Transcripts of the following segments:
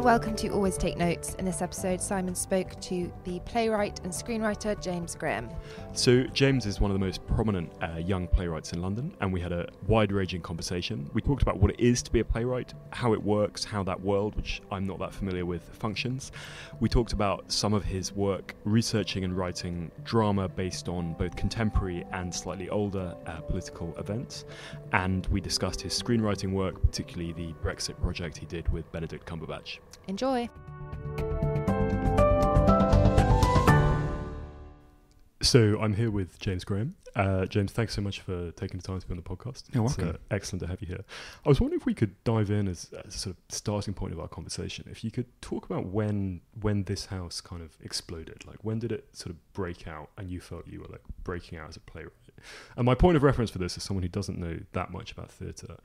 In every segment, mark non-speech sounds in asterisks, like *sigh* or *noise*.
And welcome to Always Take Notes. In this episode, Simon spoke to the playwright and screenwriter James Graham. So, James is one of the most prominent uh, young playwrights in London, and we had a wide ranging conversation. We talked about what it is to be a playwright, how it works, how that world, which I'm not that familiar with, functions. We talked about some of his work researching and writing drama based on both contemporary and slightly older uh, political events. And we discussed his screenwriting work, particularly the Brexit project he did with Benedict Cumberbatch. Enjoy. So I'm here with James Graham. Uh, James, thanks so much for taking the time to be on the podcast. You're it's, welcome. Uh, excellent to have you here. I was wondering if we could dive in as, as a sort of starting point of our conversation. If you could talk about when when this house kind of exploded, like when did it sort of break out, and you felt you were like breaking out as a playwright. And my point of reference for this, as someone who doesn't know that much about theatre,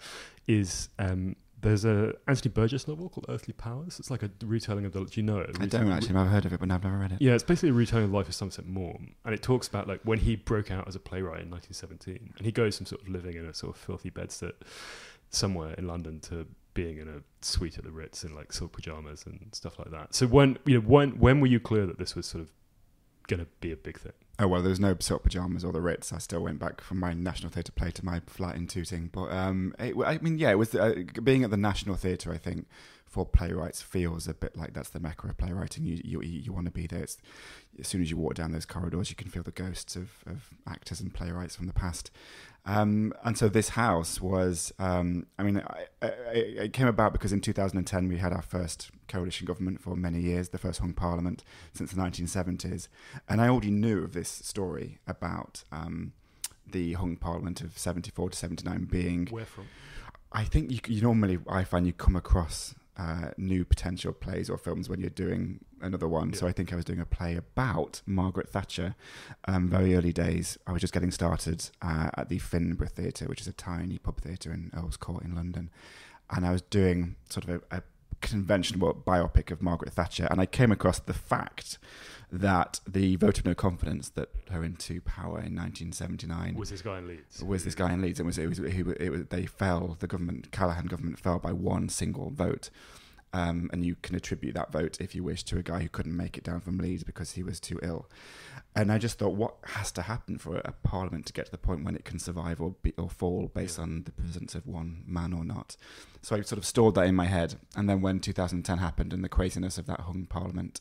is um, there's a Anthony Burgess novel called Earthly Powers. It's like a retelling of the. Do you know it? I don't actually. I've heard of it, but I've never read it. Yeah, it's basically a retelling of the life of Somerset Maugham, and it talks about like when he broke out as a playwright in 1917, and he goes from sort of living in a sort of filthy bedsit somewhere in London to being in a suite at the Ritz in like silk pajamas and stuff like that. So when you know when when were you clear that this was sort of going to be a big thing? Oh well, there was no silk pajamas or the Ritz. I still went back from my National Theatre play to my flat in Tooting. But um, it, I mean, yeah, it was uh, being at the National Theatre. I think for playwrights feels a bit like that's the mecca of playwriting. You you, you want to be there. It's, as soon as you walk down those corridors, you can feel the ghosts of, of actors and playwrights from the past. Um, and so this house was, um, I mean, I, I, it came about because in 2010 we had our first coalition government for many years, the first Hung Parliament since the 1970s. And I already knew of this story about um, the Hung Parliament of 74 to 79 being. Where from? I think you, you normally, I find you come across uh, new potential plays or films when you're doing another one. Yeah. So I think I was doing a play about Margaret Thatcher. Um, very early days, I was just getting started uh, at the Finborough Theatre, which is a tiny pub theatre in Earl's Court in London, and I was doing sort of a, a conventional biopic of Margaret Thatcher, and I came across the fact that the vote of no confidence that her into power in 1979 was this guy in Leeds. Was this guy in Leeds? And was. It was. It was, it was they fell. The government, Callaghan government, fell by one single vote. Um, and you can attribute that vote, if you wish, to a guy who couldn't make it down from Leeds because he was too ill. And I just thought, what has to happen for a parliament to get to the point when it can survive or be, or fall based on the presence of one man or not? So I sort of stored that in my head. And then when 2010 happened and the craziness of that hung parliament,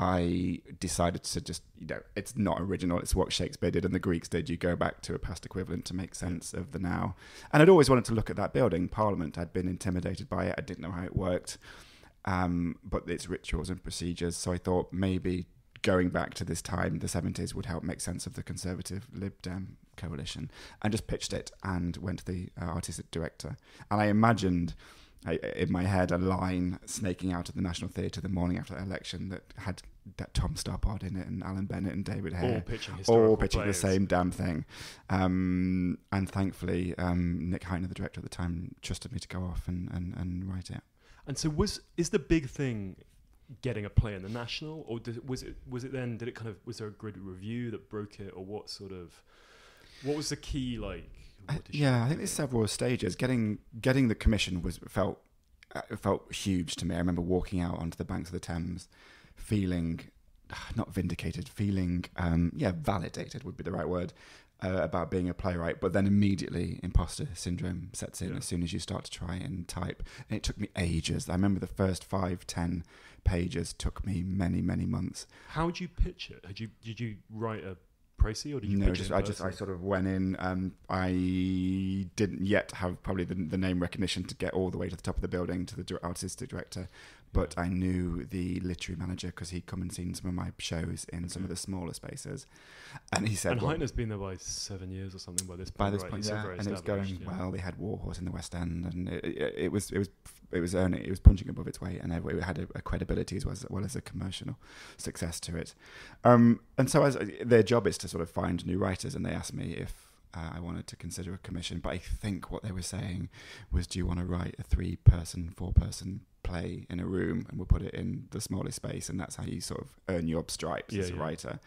I decided to just, you know, it's not original. It's what Shakespeare did and the Greeks did. You go back to a past equivalent to make sense of the now. And I'd always wanted to look at that building, Parliament. I'd been intimidated by it. I didn't know how it worked, um, but its rituals and procedures. So I thought maybe going back to this time, the 70s, would help make sense of the Conservative Lib Dem coalition. And just pitched it and went to the uh, artistic director. And I imagined I, in my head a line snaking out of the National Theatre the morning after the election that had that Tom Stoppard in it and Alan Bennett and David Hare all pitching, all pitching players. the same damn thing. Um, and thankfully, um, Nick Hytner, the director at the time, trusted me to go off and, and, and write it. And so, was is the big thing getting a play in the national, or did, was it was it then? Did it kind of was there a grid review that broke it, or what sort of what was the key like? I, yeah, I think there's several stages. Getting getting the commission was felt uh, felt huge to me. I remember walking out onto the banks of the Thames, feeling not vindicated, feeling um, yeah validated would be the right word uh, about being a playwright. But then immediately imposter syndrome sets in yeah. as soon as you start to try and type. And it took me ages. I remember the first five, ten pages took me many, many months. How did you pitch it? Did you did you write a pricey, or did you? No, just I just I sort of went in. Um, I didn't yet have probably the, the, name recognition to get all the way to the top of the building to the artistic director, but I knew the literary manager because he'd come and seen some of my shows in some of the smaller spaces, and he said, "And well, has been there by seven years or something by this point." By this right? point, yeah, and it was going yeah. well. They had Warhorse in the West End, and it, it, it was it was it was earning, it was punching above its weight, and it had a, a credibility as well, as well as a commercial success to it. Um, and so, as their job is to sort of find new writers, and they asked me if uh, I wanted to consider a commission. But I think what they were saying was, do you want to write a three-person, four-person play in a room, and we'll put it in the smallest space, and that's how you sort of earn your stripes yeah, as a yeah. writer.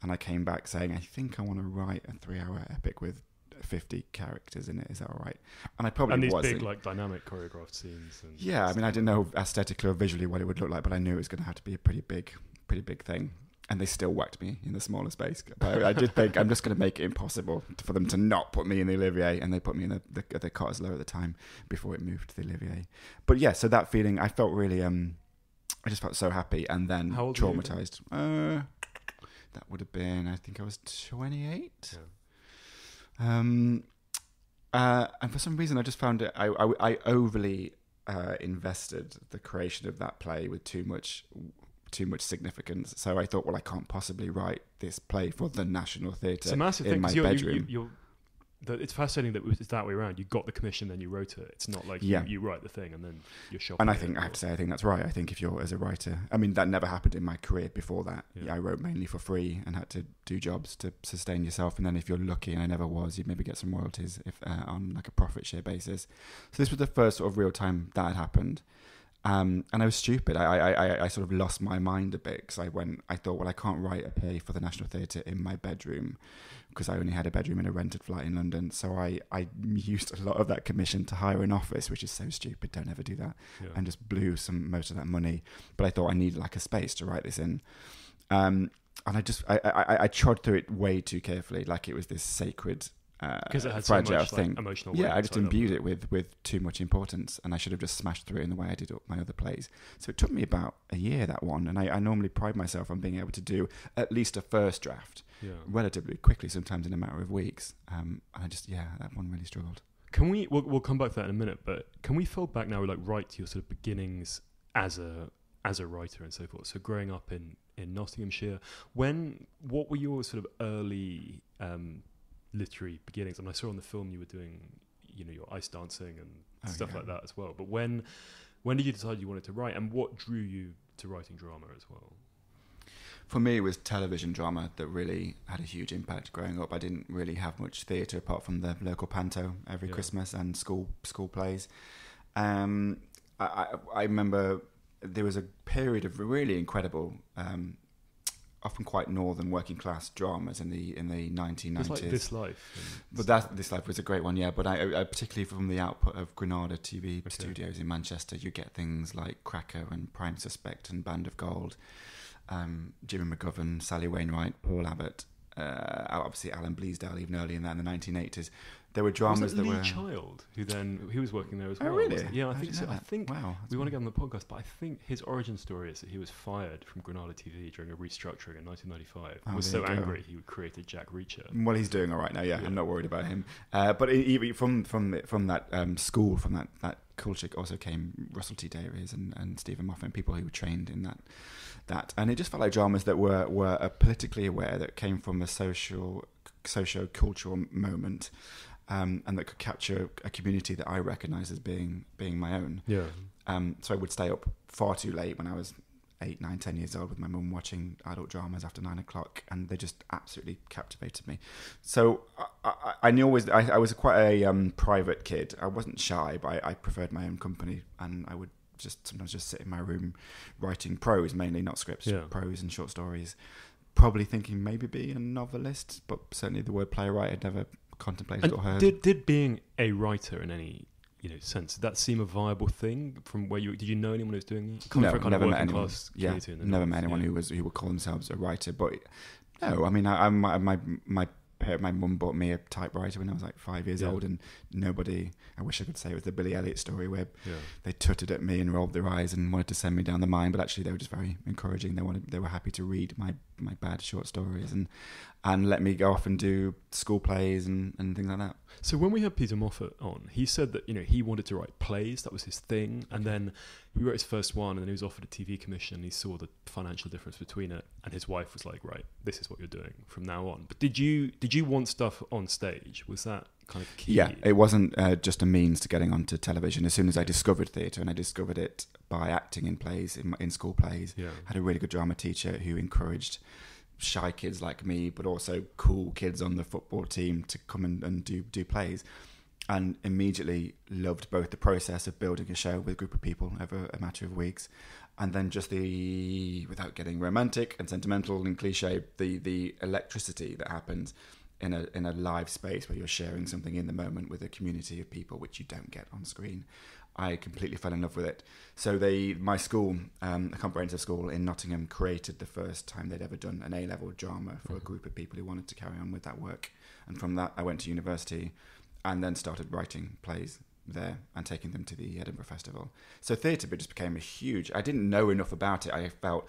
And I came back saying, I think I want to write a three-hour epic with 50 characters in it. Is that all right? And I probably and these wasn't. big, like dynamic choreographed scenes. And yeah, I mean, I didn't know aesthetically or visually what it would look like, but I knew it was going to have to be a pretty big, pretty big thing. And they still whacked me in the smaller space. But I did think I'm just going to make it impossible for them to not put me in the Olivier, and they put me in the the, the Cottesloe at the time before it moved to the Olivier. But yeah, so that feeling, I felt really, um, I just felt so happy, and then How old were you traumatized. Uh, that would have been, I think I was 28. Um, uh, and for some reason, I just found it. I I, I overly uh, invested the creation of that play with too much too much significance. So I thought, well, I can't possibly write this play for the National Theatre It's a massive in thing my you're, bedroom. you, you're, that it's fascinating that it's that way around. You got the commission, then you wrote it. It's not like Yeah. you, you write the thing and then you're shopping. and I think I have to say, I think that's right. I think if you're as a writer, I mean, that never happened in my career before that. Yeah. I wrote mainly for free and had to do jobs to sustain yourself. And then if you're lucky, and I never was, you'd maybe get some royalties if uh, on like a profit share basis. So this was the first sort of real time that had happened. Um, and I was stupid. I, I, I, I sort of lost my mind a bit because I went. I thought, well, I can't write a play for the National Theatre in my bedroom because I only had a bedroom in a rented flat in London. So I, I used a lot of that commission to hire an office, which is so stupid. Don't ever do that Yeah. and just blew some most of that money. But I thought I needed like a space to write this in, um, and I just I, I, I trod through it way too carefully, like it was this sacred, uh, because it had so fragile much like, thing. emotional. yeah, I just imbued it with with too much importance, and I should have just smashed through it in the way I did my other plays. So it took me about a year that one, and I, I normally pride myself on being able to do at least a first draft Yeah. relatively quickly, sometimes in a matter of weeks. Um, and I just yeah, that one really struggled. Can we? We'll, we'll come back to that in a minute. But can we fold back now, like right to your sort of beginnings as a as a writer and so forth. So growing up in in Nottinghamshire, when what were your sort of early um, literary beginnings? And I saw on the film you were doing, you know, your ice dancing and Oh, stuff yeah. like that as well. But when when did you decide you wanted to write, and what drew you to writing drama as well? For me, it was television drama that really had a huge impact growing up. I didn't really have much theatre apart from the local panto every Yeah. Christmas and school school plays. Um, I, I, I remember there was a period of really incredible, um, often quite northern working class dramas in the in the nineteen It's like this life. But that this life was a great one, yeah. But I, I particularly from the output of Granada TV Okay. studios in Manchester, you get things like Cracker and Prime Suspect and Band of Gold, um, Jimmy McGovern, Sally Wainwright, Paul Abbott, uh, obviously Alan Bleasdale, even early in that in the 1980s. There were dramas that Lee were. Child who then he was working there as well. Oh, well. really? Yeah, I think so. I think Wow, we want to get on the podcast, but I think his origin story is that he was fired from Granada TV during a restructuring in 1995. Oh, was so angry he created Jack Reacher. Well, he's doing all right now. Yeah, Yeah. I'm not worried about him. Uh, but e- even from from from that um, school, from that that culture, also came Russell T Davies and, and Steven Moffat, people who were trained in that that, and it just felt like dramas that were were uh, politically aware, that came from a social socio cultural moment, um, and that could capture a community that I recognise as being being my own. Yeah. Um, so I would stay up far too late when I was eight, nine, ten years old with my mum watching adult dramas after nine o'clock, and they just absolutely captivated me. So I, I, I knew always I, I was quite a um, private kid. I wasn't shy, but I, I preferred my own company, and I would just sometimes just sit in my room writing prose, mainly not scripts, Yeah. prose and short stories. Probably thinking maybe be a novelist, but certainly the word playwright I'd never contemplated And or heard. did did being a writer in any you know sense did that seem a viable thing from where you did you know anyone who was doing it? Coming no, never met anyone. Yeah, community in the never north, met anyone yeah. who was who would call themselves a writer. But no, I mean, I, I my my my my mum bought me a typewriter when I was like five years Yeah. old, and nobody. I wish I could say it was the Billy Elliot story where Yeah. they tutted at me and rolled their eyes and wanted to send me down the mine, but actually they were just very encouraging. They wanted they were happy to read my my bad short stories and and let me go off and do school plays and and things like that. So when we had Peter Moffat on, he said that you know he wanted to write plays, that was his thing, and then he wrote his first one, and then he was offered a TV commission. And he saw the financial difference between it, and his wife was like, "Right, this is what you're doing from now on." But did you did you want stuff on stage? Was that kind of key? Yeah, it wasn't uh, just a means to getting onto television. As soon as I discovered theatre, and I discovered it by acting in plays, in, in school plays, yeah, had a really good drama teacher who encouraged shy kids like me, but also cool kids on the football team to come and, and do do plays. And immediately loved both the process of building a show with a group of people over a matter of weeks, and then just the without getting romantic and sentimental and cliche, the the electricity that happens in a in a live space where you're sharing something in the moment with a community of people, which you don't get on screen. I completely fell in love with it. So they, my school, um, a comprehensive school in Nottingham, created the first time they'd ever done an A level drama for a group of people who wanted to carry on with that work. And from that, I went to university, and then started writing plays there and taking them to the Edinburgh Festival. So theatre just became a huge. I didn't know enough about it. I felt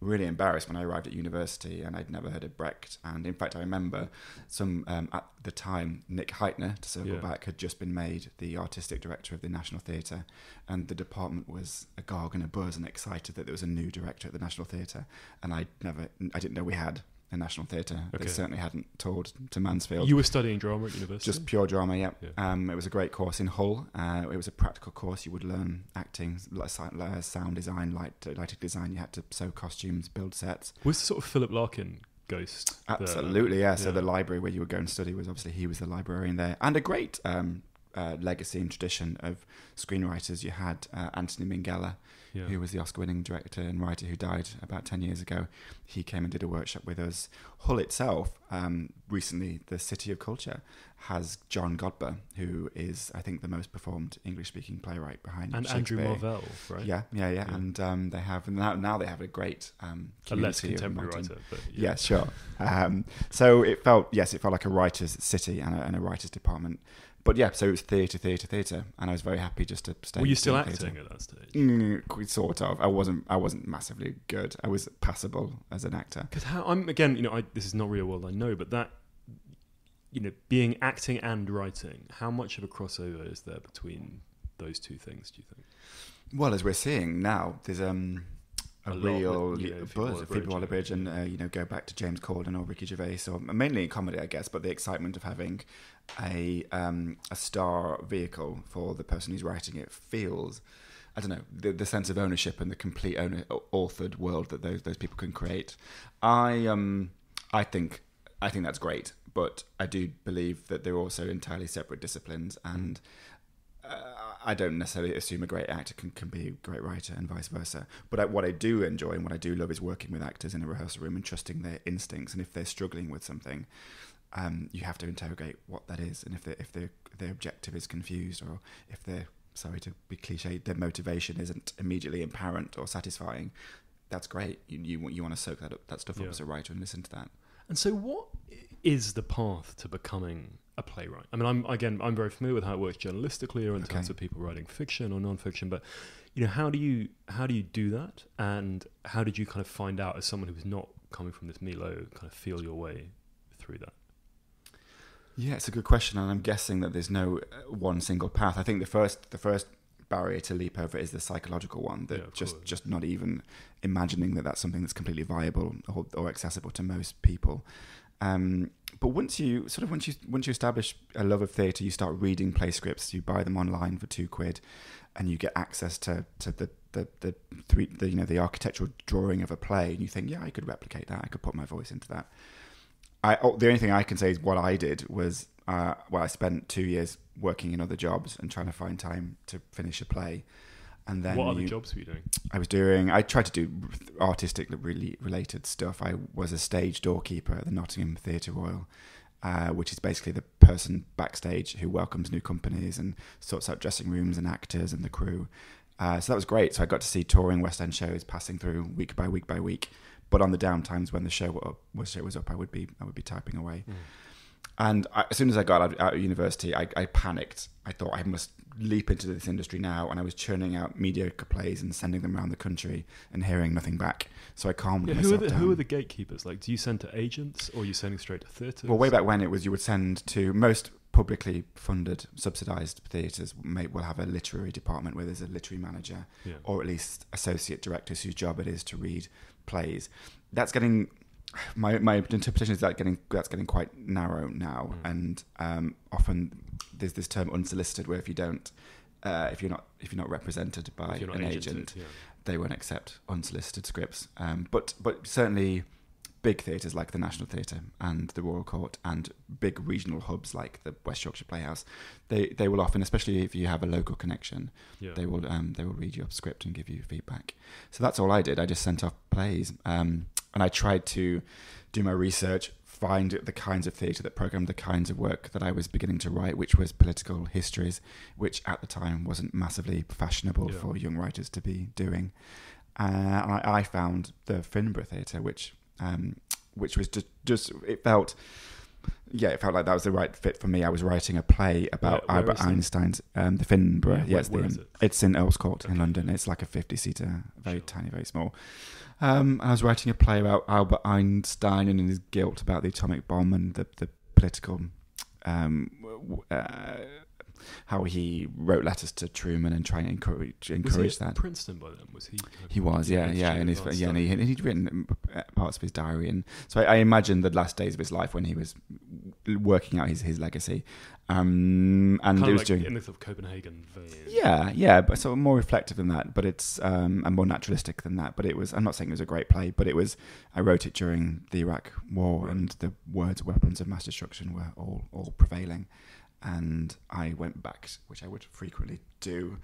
really embarrassed when I arrived at university and I'd never heard of Brecht. And in fact, I remember some um, at the time, Nick Hytner, to circle Yeah. back, had just been made the artistic director of the National Theatre, and the department was agog and abuzz and excited that there was a new director at the National Theatre. And I never, I didn't know we had National Theatre. Okay. They certainly hadn't told to Mansfield. You were studying drama at university. Just pure drama, yeah. Yeah. Um, it was a great course in Hull. Uh, it was a practical course. You would learn acting, li- sound design, light, lighting design. You had to sew costumes, build sets. was the sort of Philip Larkin ghost. the- Absolutely, yeah. So yeah. the library where you would go and study was obviously he was the librarian there, and a great um, uh, legacy and tradition of screenwriters. You had uh, Anthony Minghella, yeah. who was the Oscar-winning director and writer who died about ten years ago. He came and did a workshop with us. Hull itself, um, recently, the City of Culture has John Godber, who is, I think, the most performed English-speaking playwright behind and Andrew. Marvell, right? Yeah, yeah, yeah, Yeah. and um, they have now. Now they have a great um, A less contemporary writer, but Yeah, sure. Um, so it felt yes, it felt like a writers' city and a, and a writers' department. But yeah, so it was theatre, theatre, theatre, and I was very happy just to stay. Were you still in acting theatre. at that stage? Mm, sort of. I wasn't. I wasn't massively good. I was passable as an actor. Because how I'm again, you know, I, this is not real world, I know, but that, you know, being acting and writing, how much of a crossover is there between those two things? Do you think? Well, as we're seeing now, there's um, a, A real with, you know, buzz. Phoebe Waller-Bridge and uh, you know go back to James Corden or Ricky Gervais, or mainly in comedy, I guess. But the excitement of having a um, a star vehicle for the person who's writing it feels. I don't know the, the sense of ownership and the complete owner, authored world that those those people can create. I um I think I think that's great, but I do believe that they're also entirely separate disciplines, and uh, I don't necessarily assume a great actor can, can be a great writer and vice versa. But I, what I do enjoy and what I do love is working with actors in a rehearsal room and trusting their instincts. And if they're struggling with something, um, you have to interrogate what that is, and if they if their their objective is confused, or if they're sorry to be cliche, their motivation isn't immediately apparent or satisfying. That's great. You you, want- you want to soak that up, that stuff Yeah. up as a writer and listen to that. And so, what is the path to becoming a playwright? I mean, I'm again, I'm very familiar with how it works journalistically, or in Okay. terms of people writing fiction or non-fiction. But you know, how do you how do you do that? And how did you kind of find out, as someone who's not coming from this Milo, kind of feel your way through that? Yeah, it's a good question, and I'm guessing that there's no uh, one single path. I think the first the first barrier to leap over is the psychological one that Yeah, just course. just not even imagining that that's something that's completely viable or, or accessible to most people. Um, but once you sort of once you once you establish a love of theatre, you start reading play scripts. You buy them online for two quid, and you get access to to the the the three the you know the architectural drawing of a play, and you think, yeah, I could replicate that. I could put my voice into that. I oh, the only thing I can say is what I did was uh, well, I spent two years working in other jobs and trying to find time to finish a play, and then what other you- jobs were you doing? I was doing. I tried to do artistic, really related stuff. I was a stage doorkeeper at the Nottingham Theatre Royal, uh, which is basically the person backstage who welcomes new companies and sorts out dressing rooms and actors and the crew. Uh, so that was great. So I got to see touring West End shows passing through week by week by week. But on the down times when the show was up, when the show was up, I would be I would be typing away. Mm. And I, as soon as I got out, out of university, I, I panicked. I thought I must leap into this industry now, and I was churning out mediocre plays and sending them around the country and hearing nothing back. So I calmed Yeah, who are myself the down. who are the gatekeepers? Like, do you send to agents, or are you sending straight to theatres? well, way back when it was, you would send to most publicly funded, subsidised theatres may, will have a literary department where there's a literary manager Yeah. or at least associate directors whose job it is to read plays. That's getting my my interpretation is that getting that's getting quite narrow now, Mm. and um, often there's this term unsolicited where if you don't. Uh, if you're not if you're not represented by not an agented, agent, yeah. they won't accept unsolicited scripts. Um, but but certainly big theatres like the National Theatre and the Royal Court and big regional hubs like the West Yorkshire Playhouse, they they will often, especially if you have a local connection, Yeah. they will um, they will read your script and give you feedback. So that's all I did. I just sent off plays, um, and I tried to do my research, find the kinds of theatre that programmed the kinds of work that I was beginning to write, which was political histories, which at the time wasn't massively fashionable Yeah. for young writers to be doing. Uh, and I, I found the Finborough Theatre, which um, which was just just it felt yeah, it felt like that was the right fit for me. I was writing a play about Where- where Albert? Einstein's um, the Finborough. Yeah, Yeah, where- it's, the, it? it's in Earls Court in London. It's like a fifty-seater, very Sure. tiny, very small. Um, I was writing a play about Albert Einstein and his guilt about the atomic bomb and the the political. Um, uh, how he wrote letters to Truman and trying to encourage Was encourage he at that. Princeton by then? Was he? He was, yeah, yeah, and his yeah, and, he, he'd written uh, parts of his diary, and so I, I imagine the last days of his life when he was working out his his legacy, um, and kind it of was like during in the sort of Copenhagen vein. yeah, yeah, but sort of more reflective than that, but it's um, and more naturalistic than that. But it was. I'm not saying it was a great play, but it was. I wrote it during the Iraq War, Right. and the words "weapons of mass destruction" were all all prevailing. And I went back, which I would frequently do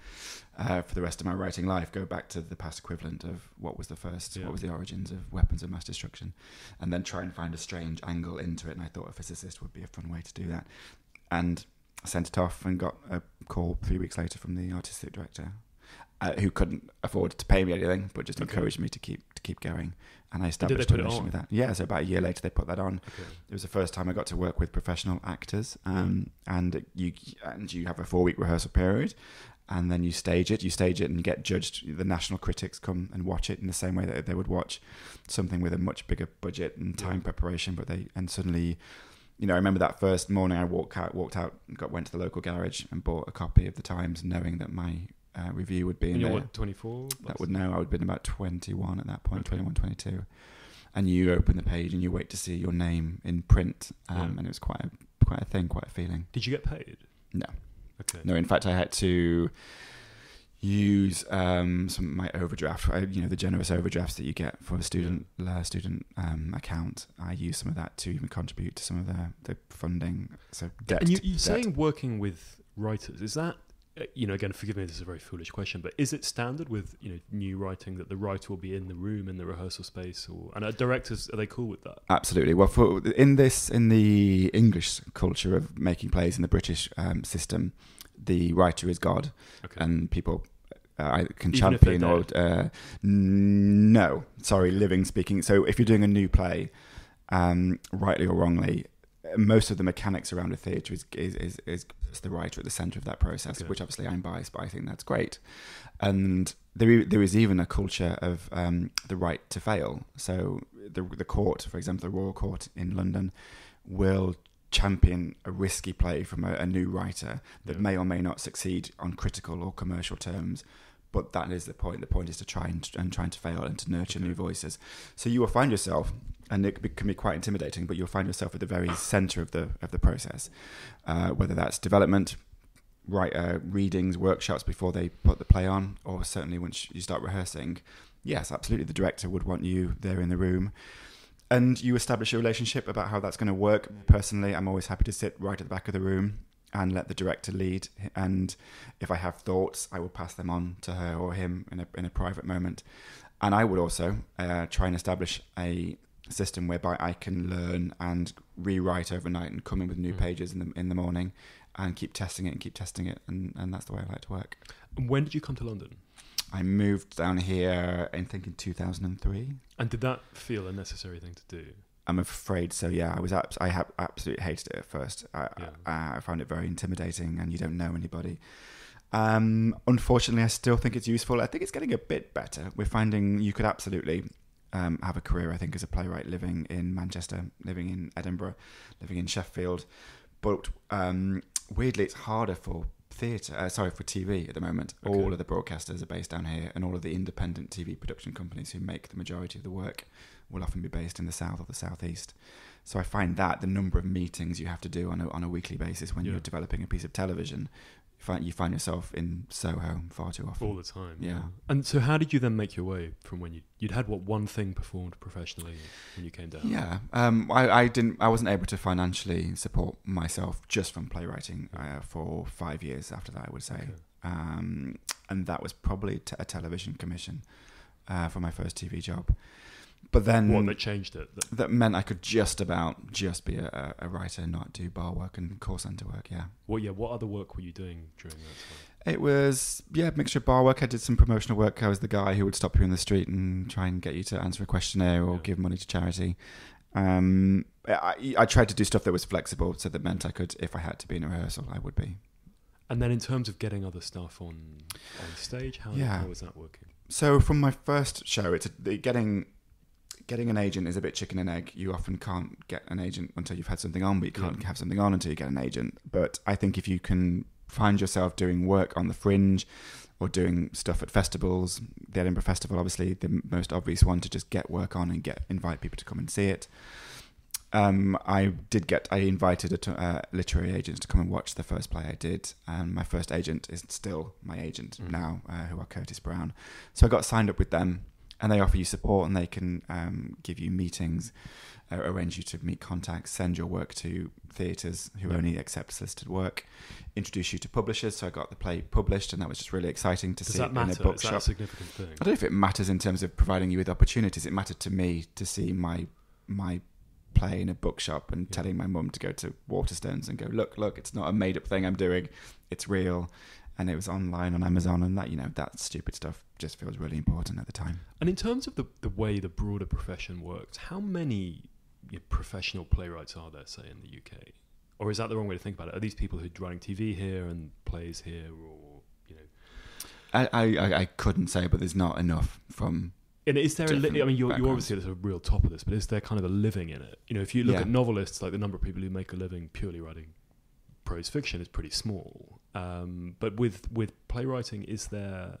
uh, for the rest of my writing life, go back to the past equivalent of what was the first, Yeah. what was the origins of weapons of mass destruction, and then try and find a strange angle into it. And I thought a physicist would be a fun way to do that. And I sent it off and got a call three weeks later from the artistic director, uh, who couldn't afford to pay me anything, but just Okay. encouraged me to keep to keep going. And I established a it relation on? with that. Yeah, so about a year later they put that on. Okay. It was the first time I got to work with professional actors, um, and you and you have a four week rehearsal period, and then you stage it. You stage it and get judged. The national critics come and watch it in the same way that they would watch something with a much bigger budget and time Yeah. preparation. But they and suddenly, you know, I remember that first morning I walked out, walked out, got went to the local garage and bought a copy of the Times, knowing that my uh, review would be in there what, 24? that would know I would have been about 21 at that point, Okay. 21, 22. And you open the page and you wait to see your name in print. Um, Yeah. And it was quite a, quite a thing, quite a feeling. Did you get paid? No. Okay. No, in fact, I had to use um, some of my overdraft, uh, you know, the generous overdrafts that you get for a student uh, student um, account. I used some of that to even contribute to some of the, the funding. So debt. and you, you're saying working with writers, is that, you know, again, forgive me, this is a very foolish question, but is it standard with, you know, new writing that the writer will be in the room, in the rehearsal space? or And are directors, are they cool with that? Absolutely. Well, for in this in the English culture of making plays in the British um, system, the writer is God, Okay. and people uh, either can Even if they're champion or uh, no. Sorry, living speaking. So if you're doing a new play, um, rightly or wrongly, most of the mechanics around a theatre is is, is is the writer at the centre of that process. Okay. Which obviously I'm biased, but I think that's great. And there there is even a culture of um, the right to fail. So the the court, for example, the Royal Court in London, will champion a risky play from a, a new writer that Yeah. may or may not succeed on critical or commercial terms. But that is the point. The point is to try and, and trying to fail and to nurture Okay. new voices. So you will find yourself, and it can be quite intimidating, but you'll find yourself at the very *sighs* centre of the of the process, uh, whether that's development, write uh, readings, workshops before they put the play on, or certainly once you start rehearsing. Yes, absolutely, the director would want you there in the room, and you establish a relationship about how that's going to work. Personally, I'm always happy to sit right at the back of the room and let the director lead. And if I have thoughts, I will pass them on to her or him in a in a private moment. And I would also uh, try and establish a system whereby I can learn and rewrite overnight and come in with new Mm. pages in the in the morning and keep testing it and keep testing it and, and that's the way I like to work. And when did you come to London? I moved down here I think in 2003. And did that feel a necessary thing to do? I'm afraid so. Yeah, I was. Abs- I have absolutely hated it at first. I, Yeah. I, I found it very intimidating, and you don't know anybody. Um, unfortunately, I still think it's useful. I think it's getting a bit better. We're finding you could absolutely um, have a career. I think as a playwright, living in Manchester, living in Edinburgh, living in Sheffield, but um, weirdly, it's harder for theatre. Uh, sorry, for TV at the moment. Okay. All of the broadcasters are based down here, and all of the independent TV production companies who make the majority of the work will often be based in the south or the southeast. So I find that the number of meetings you have to do on a on a weekly basis when Yeah. you're developing a piece of television, you find you find yourself in Soho far too often. All the time. Yeah. And so, how did you then make your way from when you you'd had what one thing performed professionally when you came down? Yeah, um, I, I didn't. I wasn't able to financially support myself just from playwriting uh, for five years after that. I would say, Okay. um, and that was probably t- a television commission uh, for my first TV job. But then What that changed it? That- that meant I could just about just be a, a writer, not do bar work and call center work. Yeah. What? Yeah. What other work were you doing during that time? It was yeah, mixture of bar work. I did some promotional work. I was the guy who would stop you in the street and try and get you to answer a questionnaire or Yeah. give money to charity. Um, I, I tried to do stuff that was flexible, so that meant I could, if I had to be in a rehearsal, I would be. And then in terms of getting other stuff on on stage, how, Yeah. how was that working? So from my first show, it's a, getting getting an agent is a bit chicken and egg. You often can't get an agent until you've had something on, but you can't Yeah. have something on until you get an agent. But I think if you can find yourself doing work on the fringe or doing stuff at festivals, the Edinburgh Festival, obviously the most obvious one to just get work on and get invite people to come and see it. Um, I did get. I invited a t- uh, literary agents to come and watch the first play I did, and my first agent is still my agent Mm. now, uh, who are Curtis Brown. So I got signed up with them, and they offer you support, and they can um, give you meetings, uh, arrange you to meet contacts, send your work to theatres who Yeah. only accept solicited work, introduce you to publishers. So I got the play published, and that was just really exciting to Does see that it in a matter? Is bookshop. that a significant thing? I don't know if it matters in terms of providing you with opportunities. It mattered to me to see my my play in a bookshop and Yeah. telling my mum to go to Waterstones and go, look, look, it's not a made up thing I'm doing, it's real. And it was online on Amazon, and that you know that stupid stuff just feels really important at the time. And in terms of the the way the broader profession works, how many you know, professional playwrights are there, say, in the UK? Or is that the wrong way to think about it? Are these people who are running TV here and plays here, or you know? I I, I- couldn't say, but there's not enough from And is there a li- I mean, you're, you're obviously at the real top of this, but is there kind of a living in it? You know, if you look Yeah. at novelists, like the number of people who make a living purely writing prose fiction is pretty small. Um, but with with playwriting, is there?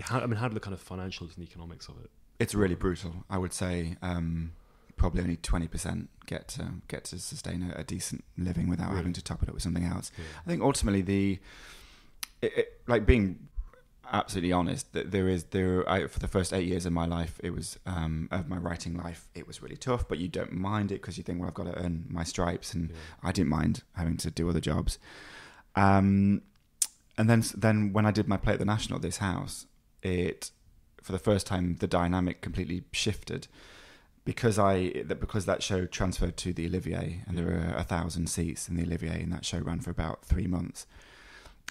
How, I mean, how do the kind of financials and economics of it? it's really brutal. I would say um, probably only twenty percent get to get to sustain a, a decent living without Really? having to top it up with something else. Yeah. I think ultimately the it, it, like being absolutely honest that there is there I, for the first eight years of my life it was um, of my writing life it was really tough but you don't mind it because you think well I've got to earn my stripes and Yeah. I didn't mind having to do other jobs um, and then then when I did my play at the National this house it for the first time the dynamic completely shifted because I that because that show transferred to the Olivier and there were a thousand seats in the Olivier and that show ran for about three months.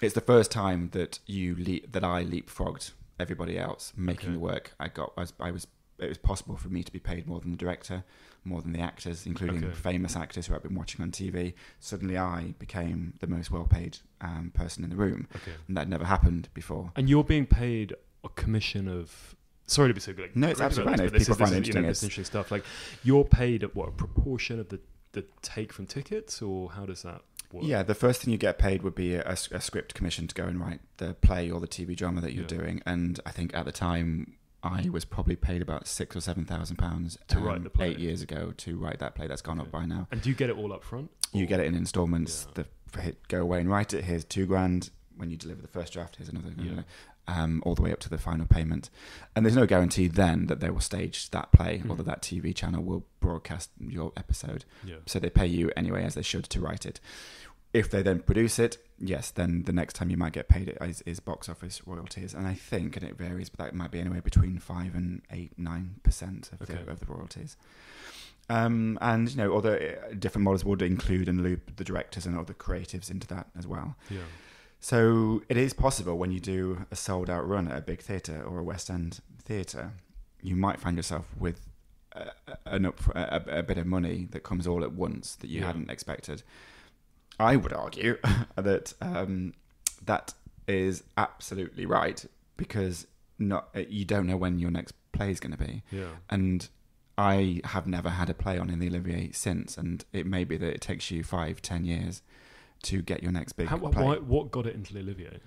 It's the first time that you that I leapfrogged everybody else making Okay. the work. I got I was, I was it was possible for me to be paid more than the director, more than the actors, including Okay. famous actors who I've been watching on TV. Suddenly, I became the most well-paid um, person in the room, Okay. and that never happened before. And you're being paid a commission of. Sorry to be so like, No, it's absolutely fine. people is- find is, you know, interesting, this it's- interesting stuff. Like, you're paid at what a proportion of the the take from tickets, or how does that work? Yeah, the first thing you get paid would be a, a script commission to go and write the play or the TV drama that you're Yeah. doing. And I think at the time, I was probably paid about six or seven thousand pounds To write the play. eight years ago to write that play. That's gone up by now. And do you get it all up front? You Or- get it in instalments. Yeah. The hit, go away and write it. Here's two grand. When you deliver the first draft, here's another. Yeah. Um, all the way up to the final payment, and there's no guarantee then that they will stage that play or Mhm. that that TV channel will broadcast your episode. Yeah. So they pay you anyway as they should to write it. If they then produce it, yes, then the next time you might get paid it is, is box office royalties, and I think, and it varies, but that might be anywhere between five and eight, nine percent of, Okay. the, of the royalties. Um, and you know, other uh, different models would include and loop the directors and other creatives into that as well. Yeah. So it is possible when you do a sold out run at a big theatre or a West End theatre, you might find yourself with a, a- an up, a, a bit of money that comes all at once that you Yeah. hadn't expected. I would argue *laughs* that um, that is absolutely right because not you don't know when your next play is going to be, Yeah. and I have never had a play on in the Olivier since, and it may be that it takes you five, ten years to get your next big How, play why, what got it into the Olivier?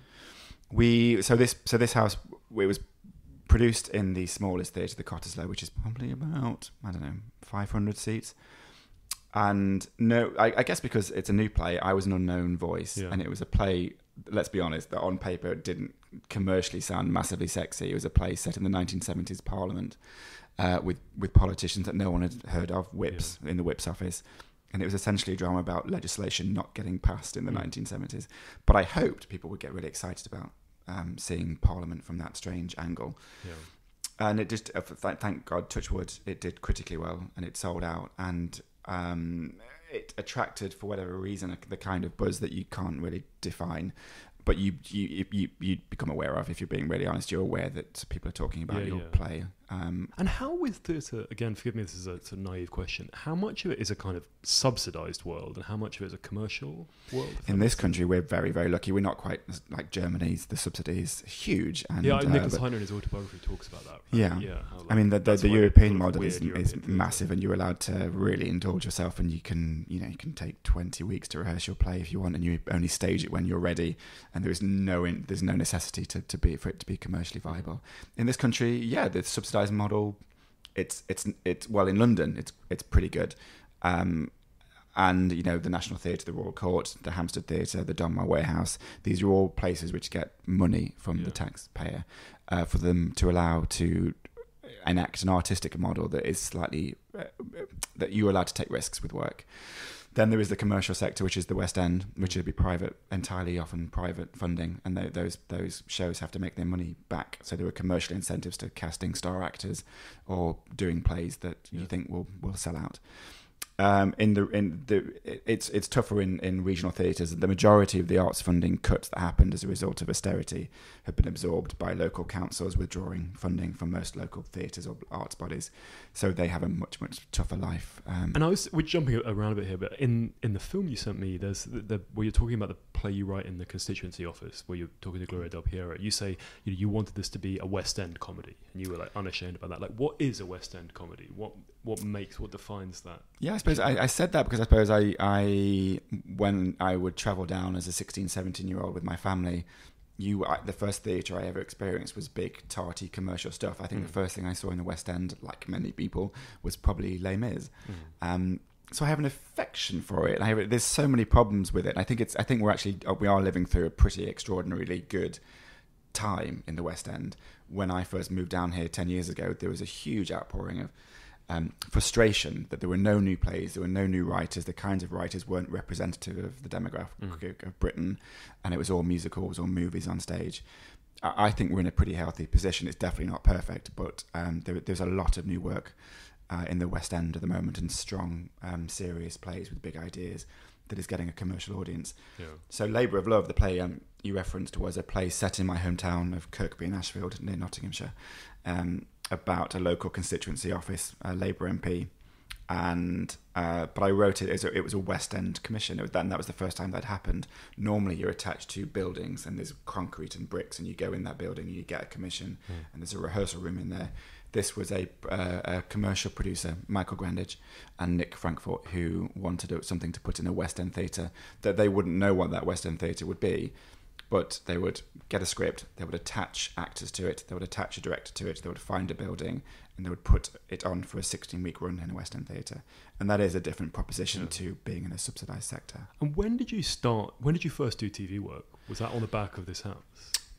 we so this so this house it was produced in the smallest theatre, the Cottesloe, which is probably about I don't know 500 seats. And no, I, I guess because it's a new play, I was an unknown voice, Yeah. and it was a play. Let's be honest, that on paper didn't commercially sound massively sexy. It was a play set in the 1970s Parliament uh, with with politicians that no one had heard of, whips in the whips office, and it was essentially a drama about legislation not getting passed in the Mm. 1970s. But I hoped people would get really excited about um, seeing Parliament from that strange angle. Yeah. and it just uh, thank God, touch wood, it did critically well, and it sold out, and um, it attracted for whatever reason the kind of buzz that you can't really define. But you you you you become aware of if you're being really honest. You're aware that people are talking about Yeah, your yeah. play. Um, And how with theatre, again, forgive me, this is a, a naive question. How much of it is a kind of subsidised world and how much of it is a commercial world? in this country, we're very very lucky. We're not quite like Germany's. The subsidy is huge. And, Yeah, uh, Nicholas Hytner in his autobiography talks about that. right? Yeah. yeah. how, I mean, the, the, the European model is, European is massive, and you're allowed to really indulge yourself, and you can, you know, you can take 20 weeks to rehearse your play if you want, and you only stage it when you're ready, and there is no in, there's no necessity to, to be for it to be commercially viable. In this country, yeah, the model, it's it's it's well in London, it's it's pretty good. Um, and you know the National Theatre, the Royal Court, the Hampstead Theatre, the Donmar Warehouse. These are all places which get money from Yeah. the taxpayer uh, for them to allow to enact an artistic model that is slightly uh, that you're allowed to take risks with work. Then there is the commercial sector, which is the West End, which would be private, entirely often private funding, and tho- those those shows have to make their money back. So there are commercial incentives to casting star actors or doing plays that you think will will sell out. Um, in the in the it's it's tougher in, in regional theatres. The majority of the arts funding cuts that happened as a result of austerity have been absorbed by local councils withdrawing funding from most local theatres or arts bodies, so they have a much much tougher life. Um, And I was we're jumping around a bit here, but in in the film you sent me, there's the, the where you're talking about the play you write in the constituency office, where you're talking to Gloria Del Piero. You say you, you wanted this to be a West End comedy, and you were like unashamed about that. Like, what is a West End comedy? What what makes what defines that? Yeah, I suppose I, I said that because I suppose I, I when I would travel down as a 16, 17 year old with my family, you I, the first theatre I ever experienced was big, tarty commercial stuff. I think Mm. the first thing I saw in the West End, like many people, was probably Les Mis. Um, so I have an affection for it. I have, there's so many problems with it. I think it's. I think we're actually uh, we are living through a pretty extraordinarily good time in the West End. When I first moved down here ten years ago, there was a huge outpouring of um, frustration that there were no new plays, there were no new writers. The kinds of writers weren't representative of the demographic Mm. of Britain, and it was all musicals or movies on stage. I I think we're in a pretty healthy position. It's definitely not perfect, but um, there, there's a lot of new work uh, in the West End at the moment, and strong, um, serious plays with big ideas that is getting a commercial audience. Yeah. So, Labour of Love, the play um, you referenced, was a play set in my hometown of Kirkby in Ashfield, near Nottinghamshire, um, about a local constituency office, a Labour MP. And uh, but I wrote it as a, it was a West End commission. It was, and that was the first time that happened. Normally, you're attached to buildings, and there's concrete and bricks, and you go in that building, and you get a commission, and there's a rehearsal room in there. This was a, uh, a commercial producer, Michael Grandage, and Nick Frankfurt, who wanted something to put in a West End theatre that they wouldn't know what that West End theatre would be, but they would get a script, they would attach actors to it, they would attach a director to it, they would find a building, and they would put it on for a 16 week run in a West End theatre. And that is a different proposition Yeah. to being in a subsidised sector. And when did you start? When did you first do TV work? Was that on the back of this house?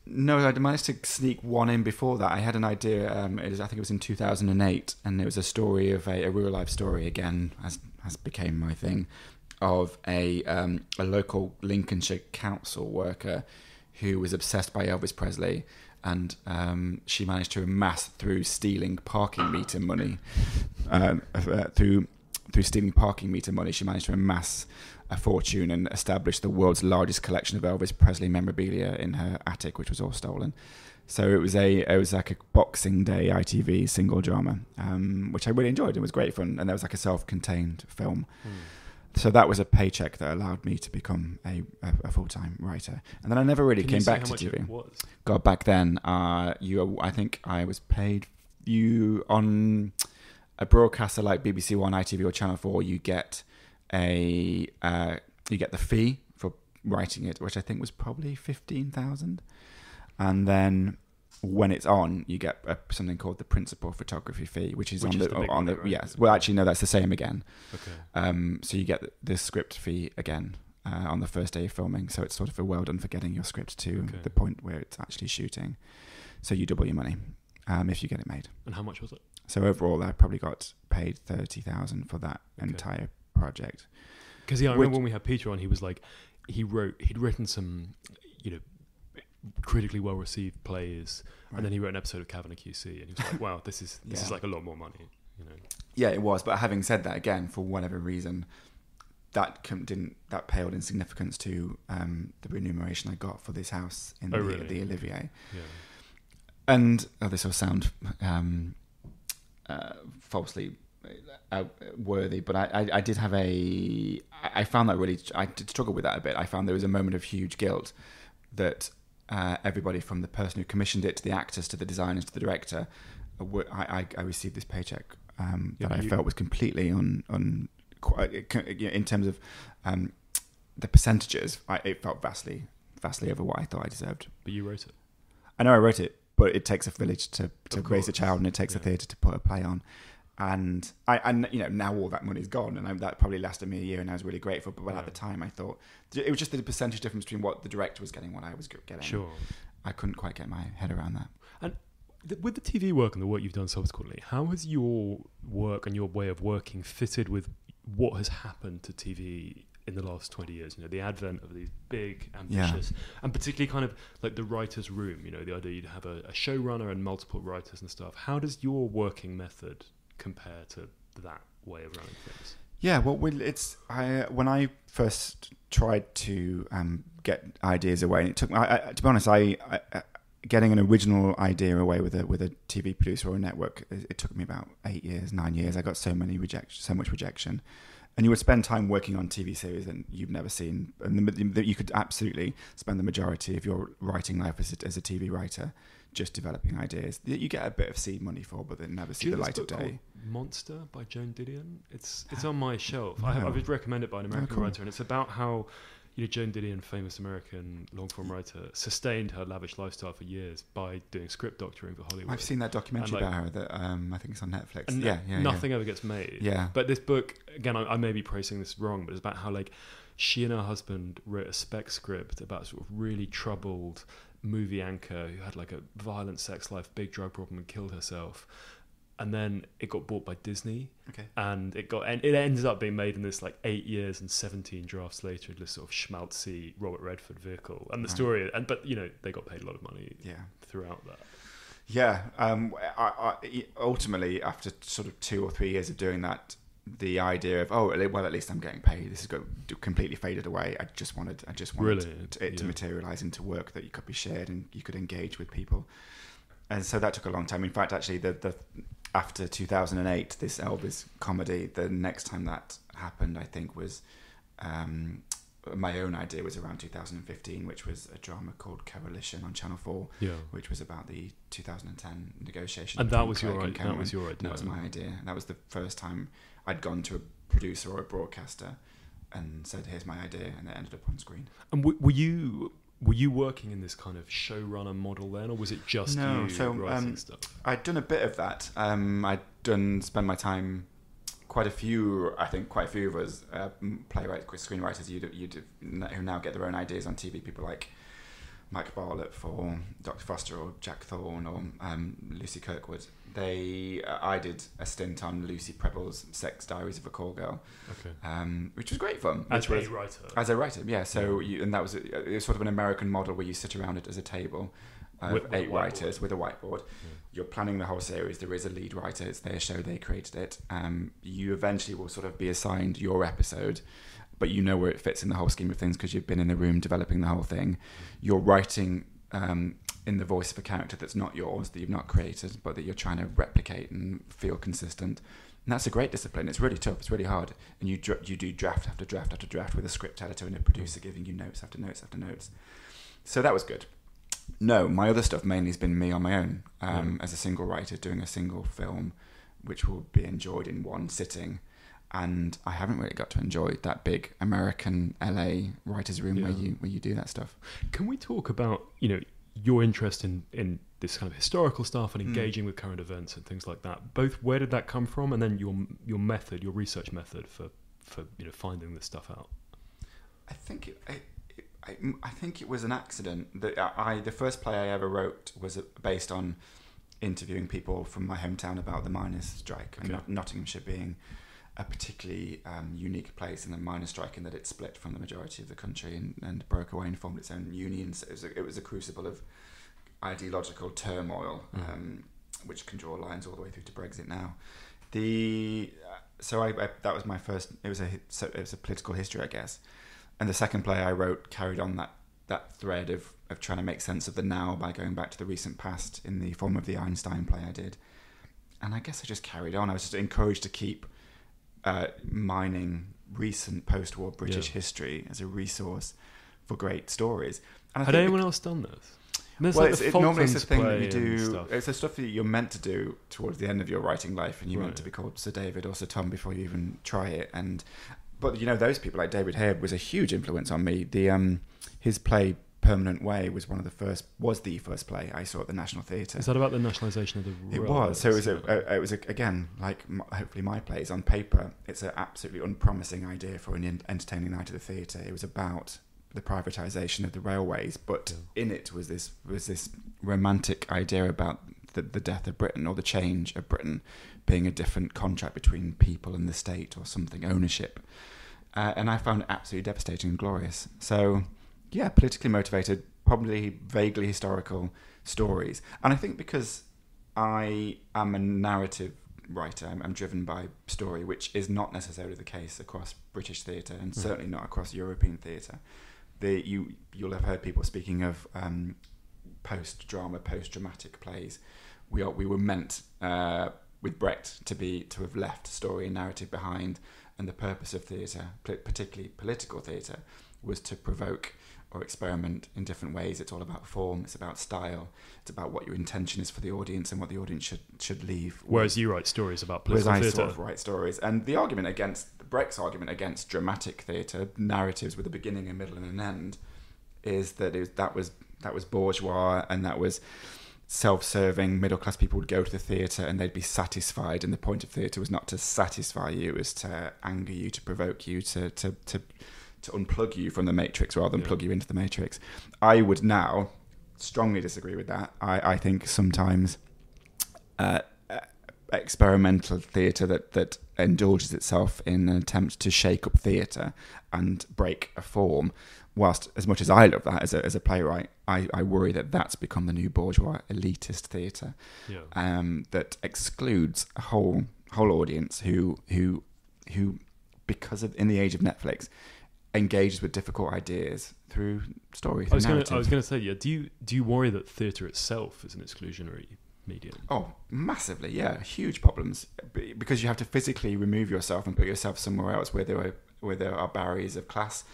No, I managed to sneak one in before that. I had an idea. Um, it was, I think it was in 2008, and it was a story of a, a real life story again, as as became my thing, of a um, a local Lincolnshire council worker who was obsessed by Elvis Presley, and um, she managed to amass through stealing parking meter money, um, uh, through through stealing parking meter money. She managed to amass a fortune and establish the world's largest collection of Elvis Presley memorabilia in her attic, which was all stolen. So it was a it was like a Boxing Day ITV single drama, um, which I really enjoyed. It was great fun, and there was like a self-contained film. So that was a paycheck that allowed me to become a, a, a full-time writer, and then I never really Can came back to much TV. it was? God, back then, uh, you I think I was paid you on a broadcaster like BBC One, ITV, or Channel Four. You get a uh, you get the fee for writing it, which I think was probably fifteen thousand, and then when it's on, you get a, something called the principal photography fee, which is Which on is the, the on the right? yes. Well, actually, no, that's the same again. Okay. Um, so you get the, the script fee again uh, on the first day of filming. So it's sort of a well done for getting your script to Okay. the point where it's actually shooting. So you double your money um, if you get it made. And how much was it? So overall, I probably got paid thirty thousand for that Okay. entire project. Because yeah, I Which- remember when we had Peter on, he was like, he wrote, he'd written some, you know, critically well received plays, Right. and then he wrote an episode of Kavanagh QC, and he was like, "Wow, this is this is like a lot more money." You know, Yeah, it was. But having said that, again, for whatever reason, that didn't that paled in significance to um, the remuneration I got for this house in Oh, the, really? the Olivier. yeah, And oh, this will sound um, uh, falsely uh, worthy, but I, I, I did have a I found that really. I did struggle with that a bit. I found there was a moment of huge guilt that uh, everybody from the person who commissioned it to the actors to the designers to the director, uh, I, I, I received this paycheck um, Yeah, that I you- felt was completely on on quite, in terms of um, the percentages. I, it felt vastly vastly over what I thought I deserved. but you wrote it. I know I wrote it, but it takes a village to, to raise a child, and it takes a theatre to put a play on. And I, and you know, now all that money's gone, and I, that probably lasted me a year, and I was really grateful. But Yeah. at the time, I thought it was just the percentage difference between what the director was getting, and what I was getting. Sure. I couldn't quite get my head around that. Th- With the TV work and the work you've done subsequently, how has your work and your way of working fitted with what has happened to TV in the last 20 years? You know, the advent of these big, ambitious, and particularly kind of like the writer's room, you know, the idea you'd have a, a showrunner and multiple writers and stuff. How does your working method compare to that way of running things? Yeah, well, it's I when I first tried to um, get ideas away, it took. I, I, to be honest, I, I, I getting an original idea away with a with a TV producer or a network. It, it took me about eight years, nine years. I got so many rejection, so much rejection, and you would spend time working on TV series that you've never seen, and the, the, you could absolutely spend the majority of your writing life as a, as a TV writer just developing ideas that you get a bit of seed money for, but then never see the light of day. Monster by Joan Didion. It's it's on my shelf. I, No. I was recommended by an American cool. writer, and it's about how you know Joan Didion, famous American long form writer, sustained her lavish lifestyle for years by doing script doctoring for Hollywood. I've seen that documentary like- about her that um, I think it's on Netflix. yeah, yeah, nothing ever gets made. Yeah. yeah. But this book, again, I, I may be praising this wrong, but it's about how like she and her husband wrote a spec script about sort of really troubled movie anchor who had like a violent sex life, big drug problem, and killed herself. And then it got bought by Disney, Okay. and it got and it ended up being made in this like eight years and seventeen drafts later in this sort of schmaltzy Robert Redford vehicle. And the Right. story, and but you know they got paid a lot of money Yeah. throughout that. Yeah. Um, I, I, ultimately, after sort of two or three years of doing that, the idea of oh well, at least I'm getting paid. This has go, completely faded away. I just wanted, I just wanted Really? to, it to materialize into work that you could be shared and you could engage with people. And so that took a long time. In fact, actually, the the after 2008, this Elvis comedy, the next time that happened, I think was. Um, my own idea was around 2015, which was a drama called Coalition on Channel 4, Yeah, which was about the 2010 negotiation. and that was your and. That was your idea. That was my idea. That was the first time I'd gone to a producer or a broadcaster and said, "Here's my idea," and it ended up on screen. And w- were you were you working in this kind of showrunner model then, or was it just No, you so, writing um, stuff? I'd done a bit of that. Um, I'd done spend my time. Quite a few, I think, quite a few of us uh, playwrights, screenwriters, you'd, you'd who now get their own ideas on TV. People like Mike Bartlett for Dr. Foster or Jack Thorne or um, Lucy Kirkwood. They, uh, I did a stint on Lucy Prebble's Sex Diaries of a Call Girl, Okay, um, which was great fun. as was, a writer. as a writer, yeah. So you, and that was a, it was sort of an American model where you sit around it as a table of With- with eight whiteboard. writers with a whiteboard. You're planning the whole series. There is a lead writer. It's their show. They created it. Um, you eventually will sort of be assigned your episode, but you know where it fits in the whole scheme of things because you've been in the room developing the whole thing. You're writing um, in the voice of a character that's not yours, that you've not created, but that you're trying to replicate and feel consistent. And that's a great discipline. It's really tough. It's really hard. And you dra- you do draft after draft after draft with a script editor and a producer giving you notes after notes after notes. So that was good. No, my other stuff mainly has been me on my own um, as a single writer doing a single film, which will be enjoyed in one sitting. And I haven't really got to enjoy that big American LA writers' room where you where you do that stuff. Can we talk about you know your interest in in this kind of historical stuff and Mm. engaging with current events and things like that? Both where did that come from, and then your your method, your research method for for you know finding this stuff out. I think it, I, I, I think it was an accident that I, I the first play I ever wrote was based on interviewing people from my hometown about the miners' strike and Not- Nottinghamshire being a particularly um, unique place in the miners' strike in that it split from the majority of the country and, and broke away and formed its own unions. It was a, it was a crucible of ideological turmoil, Mm. um, which can draw lines all the way through to Brexit now. The uh, so I, I that was my first. It was a so it was a political history, I guess. And the second play I wrote carried on that that thread of of trying to make sense of the now by going back to the recent past in the form of the Einstein play I did. And I guess I just carried on. I was just encouraged to keep uh, mining recent post-war British Yeah. history as a resource for great stories. And I Had anyone else done this? There's well, like it's, it, normally it's Falklands thing that you do. It's the stuff that you're meant to do towards the end of your writing life, and you're meant to be called Sir David or Sir Tom before you even try it. And but you know those people like David Hare was a huge influence on me. The um his play Permanent Way was one of the first was the first play I saw at the National Theatre. Is that about the nationalisation of the? It was. So it was. A, a, it was a, again like m- hopefully my plays on paper. It's an absolutely unpromising idea for an en- entertaining night at the theatre. It was about the privatisation of the railways, but in it was this was this romantic idea about the, the death of Britain or the change of Britain being a different contract between people and the state or something ownership. Uh, and I found it absolutely devastating and glorious. So yeah, politically motivated, probably vaguely historical stories. And I think because I am a narrative writer, I'm, I'm driven by story, which is not necessarily the case across British theatre and Mhm. certainly not across European theatre. The, you, you'll have heard people speaking of um, post drama, post dramatic plays. We, are, we were meant uh, with Brecht to be to have left story and narrative behind, and the purpose of theatre, particularly political theatre, was to provoke or experiment in different ways. It's all about form. It's about style. It's about what your intention is for the audience and what the audience should should leave. Whereas you write stories about Whereas political I sort of write stories, and the argument against Brecht's argument against dramatic theatre narratives with a beginning, a middle, and an end, is that it was, that was that was bourgeois and that was self-serving. Middle class people would go to the theatre and they'd be satisfied, and the point of theatre was not to satisfy you, it was to anger you, to provoke you, to to to, to unplug you from the matrix rather than Yeah. plug you into the matrix. I would now strongly disagree with that. I, I think sometimes. Uh, uh, experimental theatre that, that indulges itself in an attempt to shake up theatre and break a form. Whilst, as much as I love that as a, as a playwright, I, I worry that that's become the new bourgeois elitist theatre Yeah. um, that excludes a whole whole audience who who who because of in the age of Netflix engages with difficult ideas through story. I Through was going to. I was going to say, yeah. Do you do you worry that theatre itself is an exclusionary medium? Oh, massively, yeah, huge problems because you have to physically remove yourself and put yourself somewhere else where there are where there are barriers of class,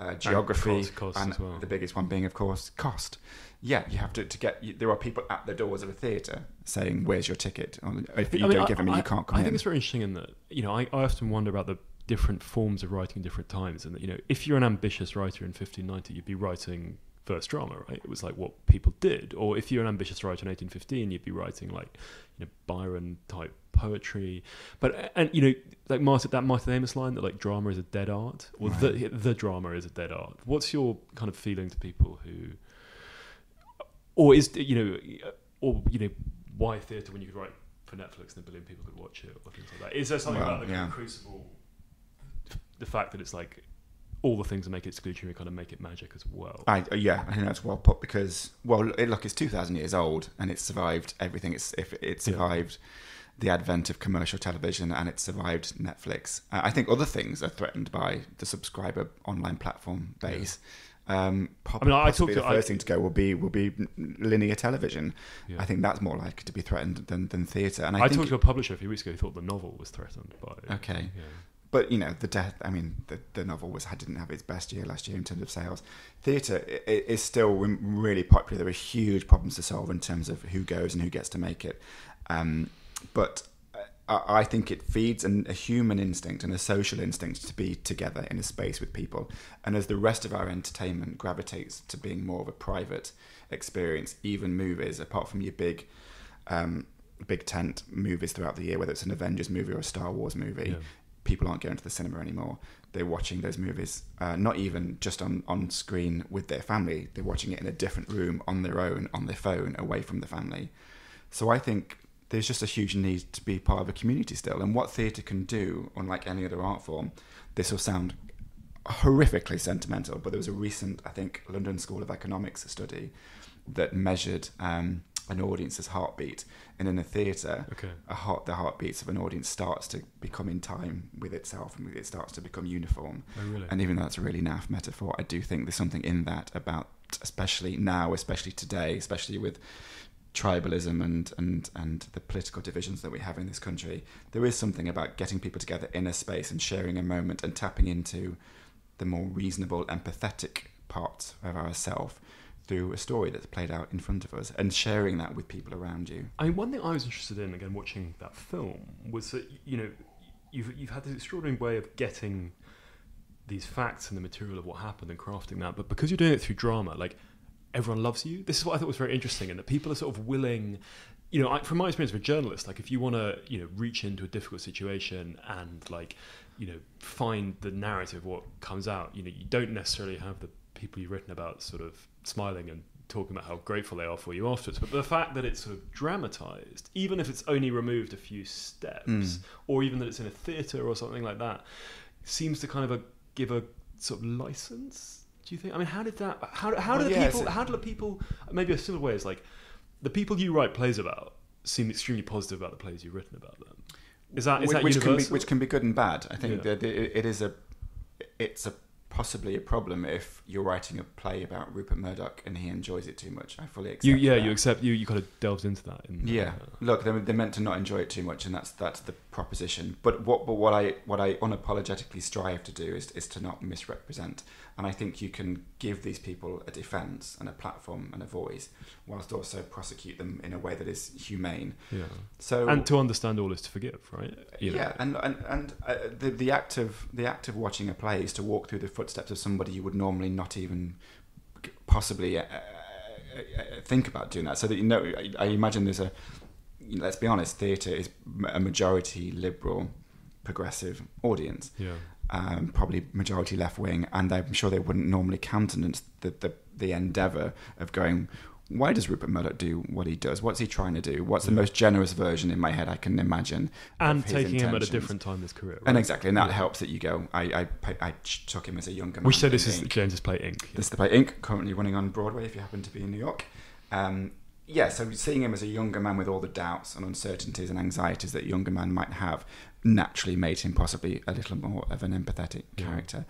uh, geography, cost- cost and as well. the biggest one being, of course, cost. Yeah, you have to to get. You, there are people at the doors of a theatre saying, "Where's your ticket?" Or, if you I mean, don't I- give them, I- you can't come I in. think it's very interesting in that you know I, I often wonder about the different forms of writing in different times, and that you know if you're an ambitious writer in 1590, you'd be writing first drama, right? It was like what people did, or if you're an ambitious writer in 1815, you'd be writing like you know Byron type poetry. But and you know like Martin, that Martin Amis line that like drama is a dead art, or the the drama is a dead art. What's your kind of feeling to people who, or is you know, or you know, why theatre when you could write for Netflix and a billion people could watch it or things like that? Is there something Well, about the yeah. crucible, the fact that it's like all the things that make it exclusionary kind of make it magic as well? I yeah, I think that's well put because well, it, look, it's two thousand years old and it's survived everything. It's if it Yeah. survived the advent of commercial television and it survived Netflix. Uh, I think other things are threatened by the subscriber online platform base. Um, prob- I mean, I talked the to- I- first thing to go will be will be linear television. Yeah. I think that's more likely to be threatened than, than theatre. And I, I, talked to a publisher a few weeks ago who thought the novel was threatened by. Okay. Yeah. But you know, the death. I mean, the, the novel was didn't have its best year last year in terms of sales. Theatre is still really popular. There are huge problems to solve in terms of who goes and who gets to make it. Um, but uh, I I think it feeds an, a human instinct and a social instinct to be together in a space with people. And as the rest of our entertainment gravitates to being more of a private experience, even movies, apart from your big, um, big tent movies throughout the year, whether it's an Avengers movie or a Star Wars movie, Yeah. People aren't going to the cinema anymore. They're watching those movies, uh, not even just on, on screen with their family. They're watching it in a different room on their own, on their phone, away from the family. So I think there's just a huge need to be part of a community still. And what theatre can do, unlike any other art form, this will sound horrifically sentimental, but there was a recent, I think, London School of Economics study that measured um, an audience's heartbeat. And in a theatre, Okay. a heart, the heartbeats of an audience starts to become in time with itself and it starts to become uniform. Oh, really? And even though that's a really naff metaphor, I do think there's something in that about, especially now, especially today, especially with tribalism and, and, and the political divisions that we have in this country, there is something about getting people together in a space and sharing a moment and tapping into the more reasonable, empathetic parts of ourself through a story that's played out in front of us and sharing that with people around you. I mean, one thing I was interested in, again, watching that film, was that, you know, you've, you've had this extraordinary way of getting these facts and the material of what happened and crafting that, but because you're doing it through drama, like, everyone loves you. This is what I thought was very interesting, and that people are sort of willing, you know, I, from my experience a journalist. like, if you want to, you know, reach into a difficult situation and, like, you know, find the narrative of what comes out, you know, you don't necessarily have the people you've written about sort of smiling and talking about how grateful they are for you afterwards. But the fact that it's sort of dramatized, even if it's only removed a few steps, Mm. or even that it's in a theatre or something like that, seems to kind of a, give a sort of license. Do you think? I mean, how did that? How how do the yeah, people? How do the people? Maybe a similar way is like the people you write plays about seem extremely positive about the plays you've written about them. Is that is which, that which can be universal? which can be good and bad. I think Yeah. that it, it is a it's a possibly a problem if you're writing a play about Rupert Murdoch and he enjoys it too much. I fully accept. you yeah that. you accept you you kind of delved into that. In, Yeah, uh, look, they're, they're meant to not enjoy it too much, and that's that's the proposition. But what but what I what I unapologetically strive to do is is to not misrepresent, and I think you can give these people a defence and a platform and a voice, whilst also prosecute them in a way that is humane. yeah. So And to understand all is to forgive, right? You know. yeah, and and and uh, the the act of the act of watching a play is to walk through the footsteps of somebody you would normally not even possibly uh, uh, uh, think about doing that. So that you know, I, I imagine there's a. Let's be honest, theatre is a majority liberal, progressive audience, Yeah. um, probably majority left wing, and I'm sure they wouldn't normally countenance the the, the endeavour of going. Why does Rupert Murdoch do what he does? What's he trying to do? What's the most generous version in my head I can imagine? And taking him at a different time in his career. And exactly, and that Yeah. helps that you go. I I, I took him as a younger man. We said this is Ink. James's Play Ink. Yeah. This is the play Ink, currently running on Broadway. If you happen to be in New York, um, yeah. So seeing him as a younger man with all the doubts and uncertainties and anxieties that a younger man might have naturally made him possibly a little more of an empathetic Yeah. character.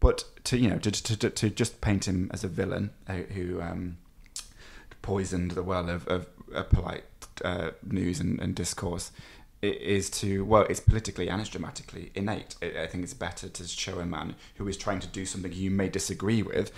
But to you know to, to, to, to just paint him as a villain uh, who um, poisoned the well of, of uh, polite uh, news and, and discourse is to well it's politically and it's dramatically innate I think it's better to show a man who is trying to do something you may disagree with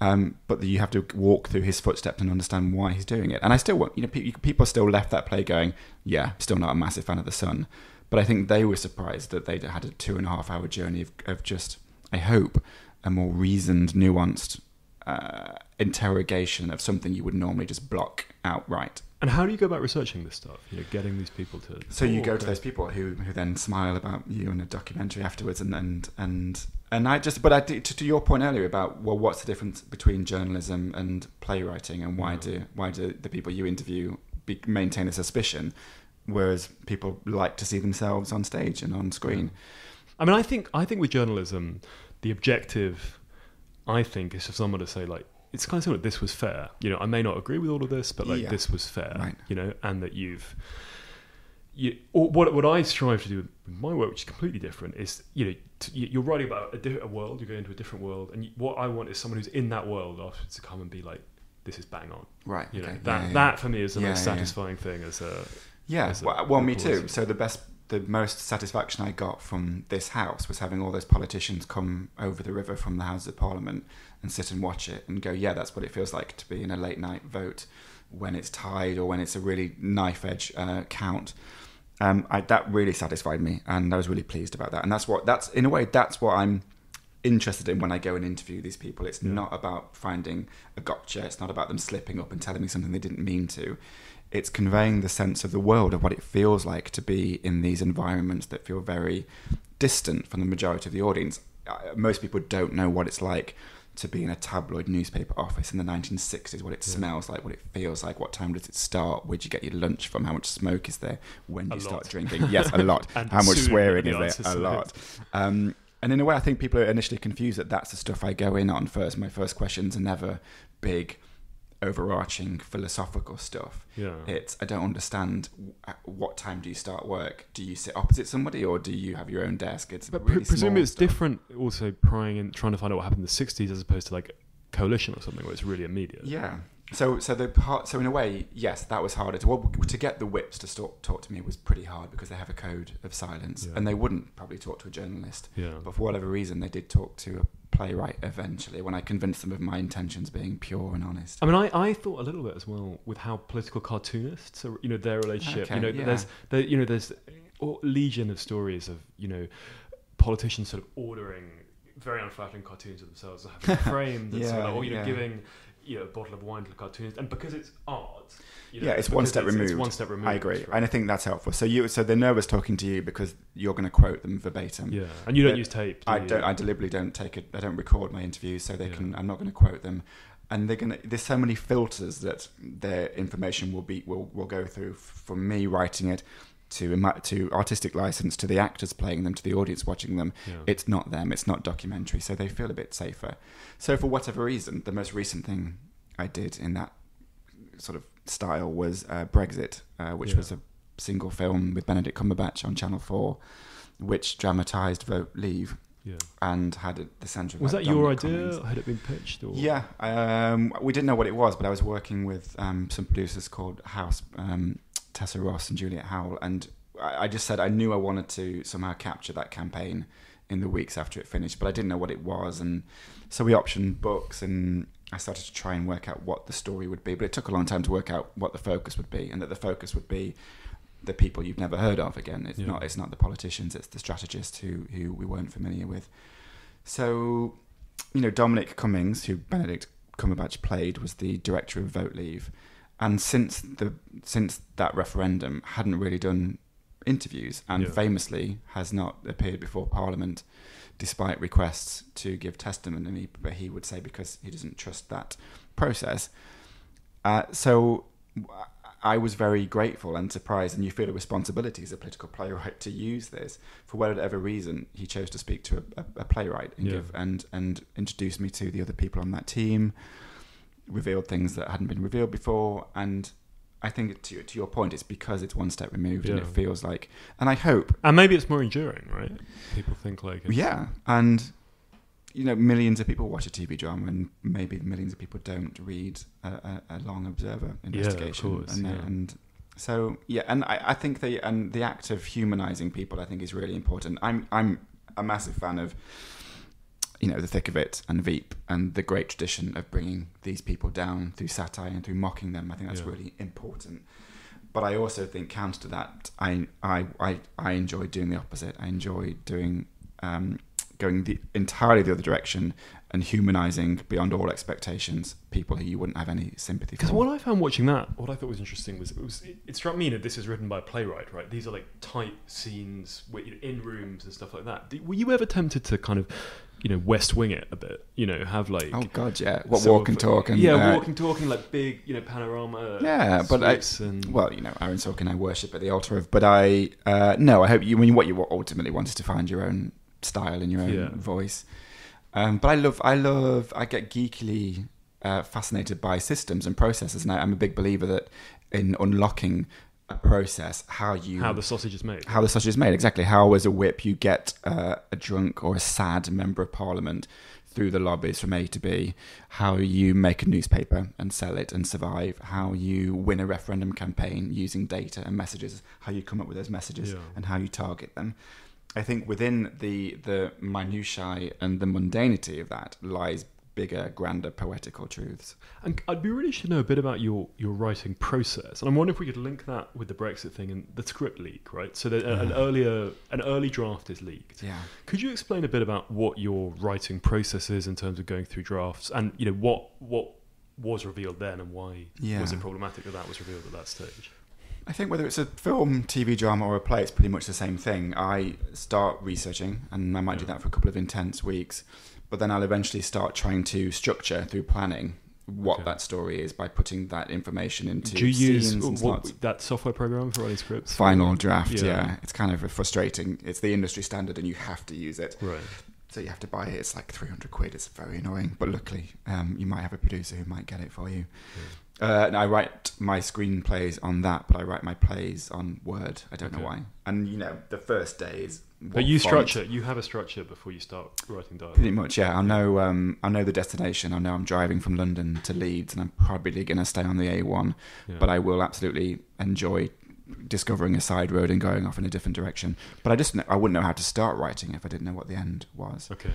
um, but you have to walk through his footsteps and understand why he's doing it and I still want you know pe- people still left that play going yeah still not a massive fan of the Sun but I think they were surprised that they'd had a two and a half hour journey of, of just I hope a more reasoned nuanced uh, interrogation of something you would normally just block outright. And how do you go about researching this stuff? You know, getting these people to. So you go to those people who, who then smile about you in a documentary afterwards, and and and, and I just but I did- to, to your point earlier about well, what's the difference between journalism and playwriting, and why do why do the people you interview be, maintain a suspicion, whereas people like to see themselves on stage and on screen. I mean, I think I think with journalism, the objective, I think, is for someone to say like, it's kind of similar. This was fair. You know, I may not agree with all of this, but like Yeah. this was fair. Right. You know, and that you've. You, what what I strive to do with my work, which is completely different, is you know to, you- you're writing about a, di- a world, you're going into a different world, and you, what I want is someone who's in that world afterwards to come and be like, this is bang on. Right. You know, that Yeah, yeah, that for me is the most satisfying thing as a Yeah, as a well, well, me too. So the best, the most satisfaction I got from this house was having all those politicians come over the river from the Houses of Parliament and sit and watch it and go, yeah, that's what it feels like to be in a late night vote when it's tied or when it's a really knife edge uh, count. Um, I, that really satisfied me, and I was really pleased about that. And that's what that's in a way that's what I'm interested in when I go and interview these people. It's Yeah. not about finding a gotcha. It's not about them slipping up and telling me something they didn't mean to. It's conveying the sense of the world of what it feels like to be in these environments that feel very distant from the majority of the audience. Uh, Most people don't know what it's like to be in a tabloid newspaper office in the 1960s, what it Yeah. smells like, what it feels like, what time does it start, where'd you get your lunch from, how much smoke is there, when do A you lot. start drinking? Yes, a lot. *laughs* How much swearing is there? A lot. Um, and in a way, I think people are initially confused that that's the stuff I go in on first. My first questions are never big, overarching philosophical stuff. Yeah. It's I don't understand at what time do you start work? Do you sit opposite somebody or do you have your own desk? It's But really pre- presumably it's stuff. different also prying and trying to find out what happened in the 60s as opposed to like coalition or something where it's really immediate. Yeah. So so the part so in a way yes that was harder to well, to get the whips to talk, talk to me was pretty hard because they have a code of silence Yeah. and they wouldn't probably talk to a journalist Yeah. but for whatever reason they did talk to a playwright eventually when I convinced them of my intentions being pure and honest. I mean, I, I thought a little bit as well with how political cartoonists are, you know, their relationship. Okay, you know, yeah. there's, there, you know, there's a legion of stories of, you know, politicians sort of ordering very unflattering cartoons of themselves or having *laughs* framed and sort of, Yeah, or, you know, yeah. giving, you know, a bottle of wine to the cartoonist. And because it's art, you know, yeah, it's one step it's, removed. It's one step removed. I agree, right? and I think that's helpful. So you, so they're nervous talking to you because you're going to quote them verbatim. yeah. And you don't But use tape. Do I don't. I deliberately don't take it. I don't record my interviews, so they Yeah. can. I'm not going to quote them, and they're going to. There's so many filters that their information will be will will go through from me writing it to to artistic license to the actors playing them to the audience watching them. yeah. It's not them. It's not documentary, so they feel a bit safer. So for whatever reason, the most recent thing I did in that sort of style was uh, Brexit, uh, which Yeah. was a single film with Benedict Cumberbatch on Channel Four, which dramatised Vote Leave yeah. and had at the centre of Was that that your idea? Cummings. Had it been pitched? Or? Yeah, um, we didn't know what it was, but I was working with um, some producers called House, um, Tessa Ross and Juliette Howell, and I, I just said I knew I wanted to somehow capture that campaign in the weeks after it finished, but I didn't know what it was, and so we optioned books, and I started to try and work out what the story would be, but it took a long time to work out what the focus would be, and that the focus would be the people you've never heard of again. It's Yeah. not it's not the politicians, it's the strategists who who we weren't familiar with. So, you know, Dominic Cummings, who Benedict Cumberbatch played, was the director of Vote Leave, and since the since that referendum, hadn't really done interviews, and Yeah. famously has not appeared before Parliament, despite requests to give testimony. But he would say because he doesn't trust that process. Uh, so. I was very grateful and surprised, and you feel a responsibility as a political playwright to use this. For whatever reason, he chose to speak to a, a, playwright and, Yeah. give, and and introduce me to the other people on that team. Revealed things that hadn't been revealed before, and I think to to your point, it's because it's one step removed, and it feels like, and I hope, And maybe it's more enduring, right? People think like it's, yeah, and you know, millions of people watch a TV drama, and maybe millions of people don't read a, a, a long Observer investigation, course, and, uh, yeah. and so yeah, and I, I think the and the act of humanizing people, I think, is really important. I'm I'm a massive fan of you know the thick of it and Veep and the great tradition of bringing these people down through satire and through mocking them. I think that's Yeah. really important. But I also think counter to that, I I I, I enjoy doing the opposite. I enjoy doing um, going the entirely the other direction and humanizing beyond all expectations people who you wouldn't have any sympathy for. Because what I found watching that, what I thought was interesting was it, was, it, it struck me that this is written by a playwright, right? These are like tight scenes where, you know, in rooms and stuff like that. Did- Were you ever tempted to kind of, you know, West Wing it a bit? You know, have like oh god, yeah, what walk and talk and yeah, uh, walking, talking, like big, you know, panorama. Yeah, but I- and well, you know, Aaron Sorkin I worship at the altar of, but I uh, no, I hope you. I mean, what you ultimately want is to find your own style and your own Yeah. voice. Um, but I love, I love, I get geekily uh, fascinated by systems and processes, and I, I'm a big believer that in unlocking a process, how you how the sausage is made. how the sausage is made. Exactly. How, as a whip, you get uh, a drunk or a sad member of parliament through the lobbies from A to B. How you make a newspaper and sell it and survive. How you win a referendum campaign using data and messages. How you come up with those messages Yeah. and how you target them. I think within the the minutiae and the mundanity of that lies bigger, grander poetical truths. And I'd be really interested to know a bit about your, your writing process, and I'm wondering if we could link that with the Brexit thing and the script leak, right? So that an earlier an early draft is leaked. Yeah. Could you explain a bit about what your writing process is in terms of going through drafts, and you know what what was revealed then, and why Yeah. was it problematic that that was revealed at that stage? I think whether it's a film, TV drama, or a play, it's pretty much the same thing. I start researching, and I might do that for a couple of intense weeks. but then I'll eventually start trying to structure through planning what Okay. that story is by putting that information into Do you use scenes and what, that software program for writing scripts? Final draft, Yeah. yeah. It's kind of frustrating. It's the industry standard, and you have to use it. Right. So you have to buy it. It's like 300 quid. It's very annoying. But luckily, um, you might have a producer who might get it for you. Uh, and I write my screenplays on that, but I write my plays on Word. I don't Okay. know why. And, you know, the first day is. But you font- structure. You have a structure before you start writing dialogue. Pretty much, yeah. I know. Um, I know the destination. I know I'm driving from London to Leeds, and I'm probably going to stay on the A1. Yeah. But I will absolutely enjoy discovering a side road and going off in a different direction. But I just I wouldn't know how to start writing if I didn't know what the end was. okay.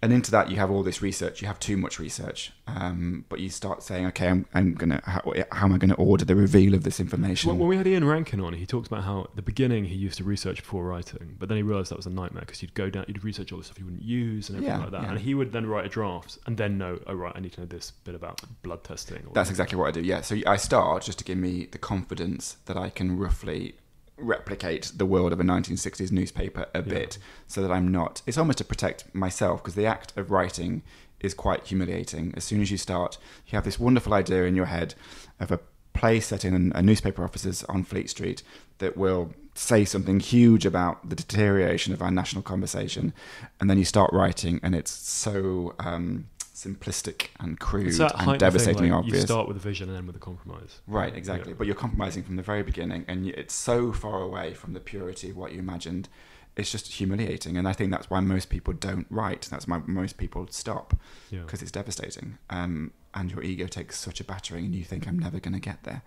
And into that, you have all this research. You have too much research, um, but you start saying, "Okay, I'm, I'm gonna. How, how am I going to order the reveal of this information?" Well, when we had Ian Rankin on, he talked about how at the beginning he used to research before writing, but then he realised that was a nightmare because you'd go down, you'd research all the stuff you wouldn't use and everything Yeah, like that, yeah. and he would then write a draft and then know, oh right, I need to know this bit about blood testing. Or That's exactly what I do. Yeah. So I start just to give me the confidence that I can roughly replicate the world of a 1960s newspaper a Yeah. bit, so that I'm not. It's almost to protect myself because the act of writing is quite humiliating. As soon as you start, you have this wonderful idea in your head of a play set in a newspaper offices on Fleet Street that will say something huge about the deterioration of our national conversation, and then you start writing, and it's so um, simplistic and crude and devastatingly thing, like, obvious. You start with a vision and end with a compromise. Right, exactly. Yeah. But you're compromising from the very beginning, and it's so far away from the purity of what you imagined. It's just humiliating, and I think that's why most people don't write. That's why most people stop Yeah. because it's devastating, um, and your ego takes such a battering, and you think I'm never going to get there.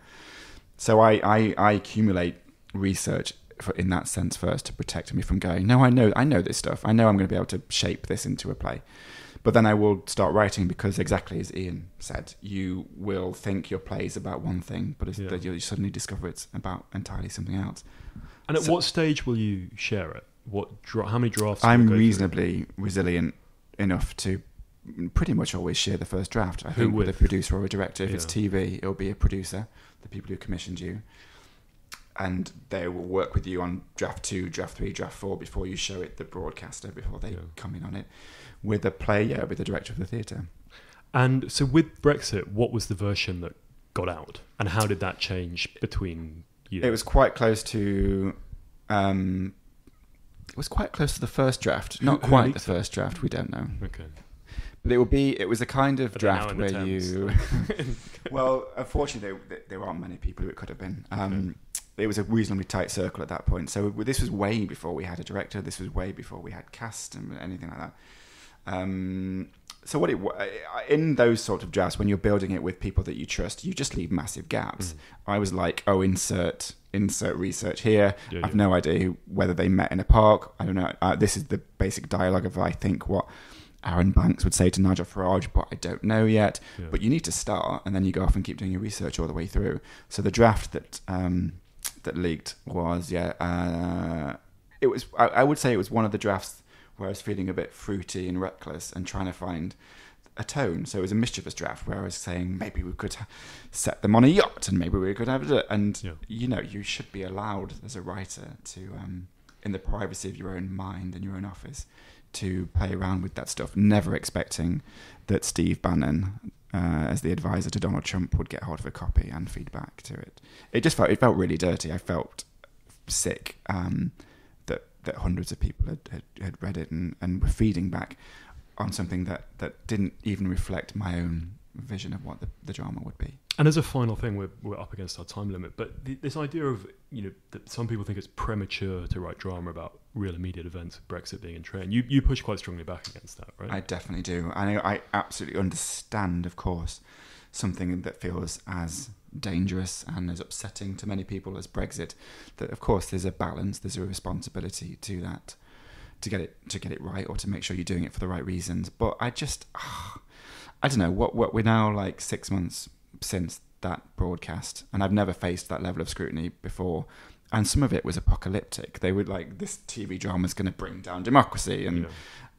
So I, I, I accumulate research for, in that sense first to protect me from going. No, I know, I know this stuff. I know I'm going to be able to shape this into a play. But then I will start writing because exactly as Ian said, you will think your play is about one thing, but it's, Yeah. you suddenly discover it's about entirely something else. And at So- what stage will you share it? What how many drafts? I'm go through? reasonably resilient enough to pretty much always share the first draft. I Who think with a producer or a director. If it's TV, it'll be a producer, the people who commissioned you, and they will work with you on draft two, draft three, draft four before you show it the broadcaster before they Yeah. come in on it. With a play, yeah, with the director of the theatre. And so with Brexit, what was the version that got out, and how did that change between you? It was quite close to. Um, it was quite close to the first draft. Not Who- who quite leaked the first draft. We don't know. okay. But it will be. It was a kind of Are they now draft where Thames? you. *laughs* well, unfortunately, there, there aren't many people who it could have been. Um, It was a reasonably tight circle at that point. So this was way before we had a director. This was way before we had cast and anything like that. Um, so what it in those sort of drafts when you're building it with people that you trust, you just leave massive gaps. Mhm. I was like, oh, insert insert research here. Yeah, I've yeah. no idea whether they met in a park. I don't know. Uh, this is the basic dialogue of I think what Arron Banks would say to Nigel Farage, but I don't know yet. Yeah. But you need to start, and then you go off and keep doing your research all the way through. So the draft that um, that leaked was yeah, uh, it was. I, I would say it was one of the drafts where I was feeling a bit fruity and reckless and trying to find a tone. So it was a mischievous draft where I was saying maybe we could set them on a yacht and maybe we could have it. And Yeah. you know, you should be allowed as a writer to, um, in the privacy of your own mind and your own office, to play around with that stuff. Never expecting that Steve Bannon, uh, as the advisor to Donald Trump, would get hold of a copy and feedback to it. It just felt it felt really dirty. I felt sick um, that hundreds of people had, had, had read it and, and were feeding back on something that, that didn't even reflect my own vision of what the, the drama would be. And as a final thing, we're, we're up against our time limit, but th- this idea of, you know, that some people think it's premature to write drama about real immediate events, Brexit being in train. You, you push quite strongly back against that, right? I definitely do. I I absolutely understand, of course, something that feels as dangerous and as upsetting to many people as Brexit. That of course there's a balance, there's a responsibility to that, to get it to get it right or to make sure you're doing it for the right reasons. But I just, ah, I don't know what what we're now like six months since that broadcast, and I've never faced that level of scrutiny before. And some of it was apocalyptic. They were like, "This TV drama is going to bring down democracy," and Yeah.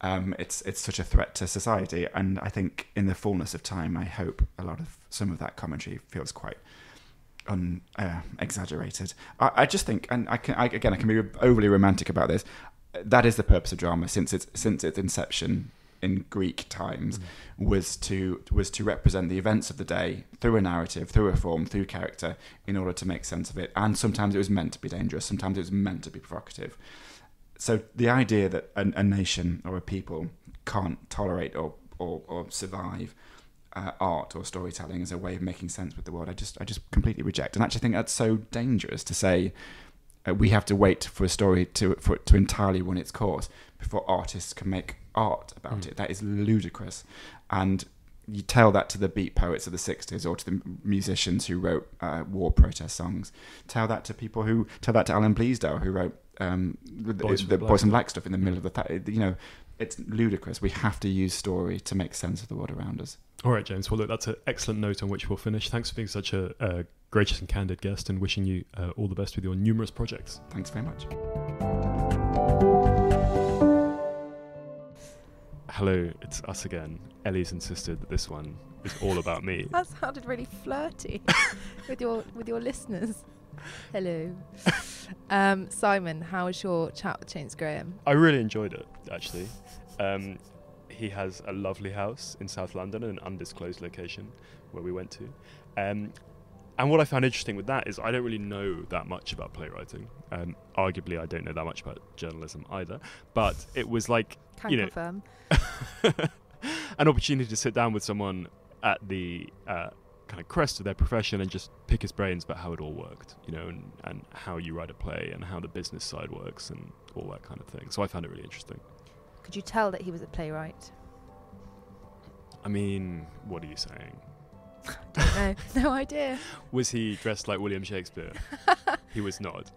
Um, it's it's such a threat to society. And I think in the fullness of time, I hope a lot of some of that commentary feels quite un, uh, exaggerated. I, I just think, and I can I, again, I can be overly romantic about this. That is the purpose of drama since its since its inception. in Greek times Mm. was to was to represent the events of the day through a narrative, through a form, through character, in order to make sense of it. And sometimes it was meant to be dangerous. Sometimes it was meant to be provocative. So the idea that a, a nation or a people can't tolerate or or, or survive uh, art or storytelling as a way of making sense with the world, I just I just completely reject. And I actually think that's so dangerous to say. Uh, we have to wait for a story to for to entirely run its course before artists can make art about Mm. it. That is ludicrous, and you tell that to the beat poets of the '60s or to the musicians who wrote uh, war protest songs. Tell that to people who tell that to Alan Bleasdale who wrote um, the, Boys the with Black Boys and Black stuff in the middle of the th- you know. It's ludicrous. We have to use story to make sense of the world around us. All right, James. Well, look, that's an excellent note on which we'll finish. Thanks for being such a, a gracious and candid guest, and wishing you uh, all the best with your numerous projects. Thanks very much. Hello, it's us again. Ellie's insisted that this one is all about me. *laughs* That sounded really flirty *laughs* with your with your listeners. Hello, *laughs* um, Simon. How was your chat with James Graham? I really enjoyed it, actually. Um, he has a lovely house in South London, an undisclosed location where we went to. Um, and what I found interesting with that is I don't really know that much about playwriting. Um, arguably, I don't know that much about journalism either. But it was like Can You know- confirm. *laughs* an opportunity to sit down with someone at the uh, kind of crest of their profession and just pick his brains about how it all worked, you know, and, and how you write a play and how the business side works and all that kind of thing. So I found it really interesting. Could you tell that he was a playwright? I mean, what are you saying? *laughs* Don't know. no idea. *laughs* Was he dressed like William Shakespeare? *laughs* he was not.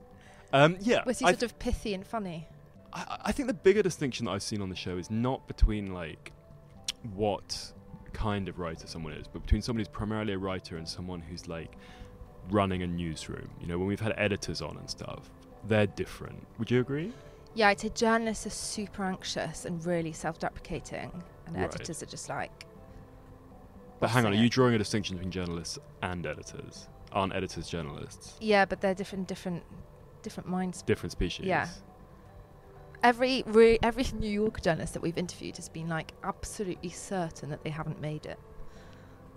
Um, yeah, Was he I, sort of pithy and funny? I, I think the bigger distinction that I've seen on the show is not between like what kind of writer someone is, but between somebody who's primarily a writer and someone who's like running a newsroom. You know, when we've had editors on and stuff, they're different. Would you agree? Yeah, I'd say journalists are super anxious and really self-deprecating, and Right. editors are just like. But hang on, are you drawing a distinction between journalists and editors? Aren't editors journalists? Yeah, but they're different, different, different minds. Different species. Yeah. Every re- every New York journalist that we've interviewed has been like absolutely certain that they haven't made it,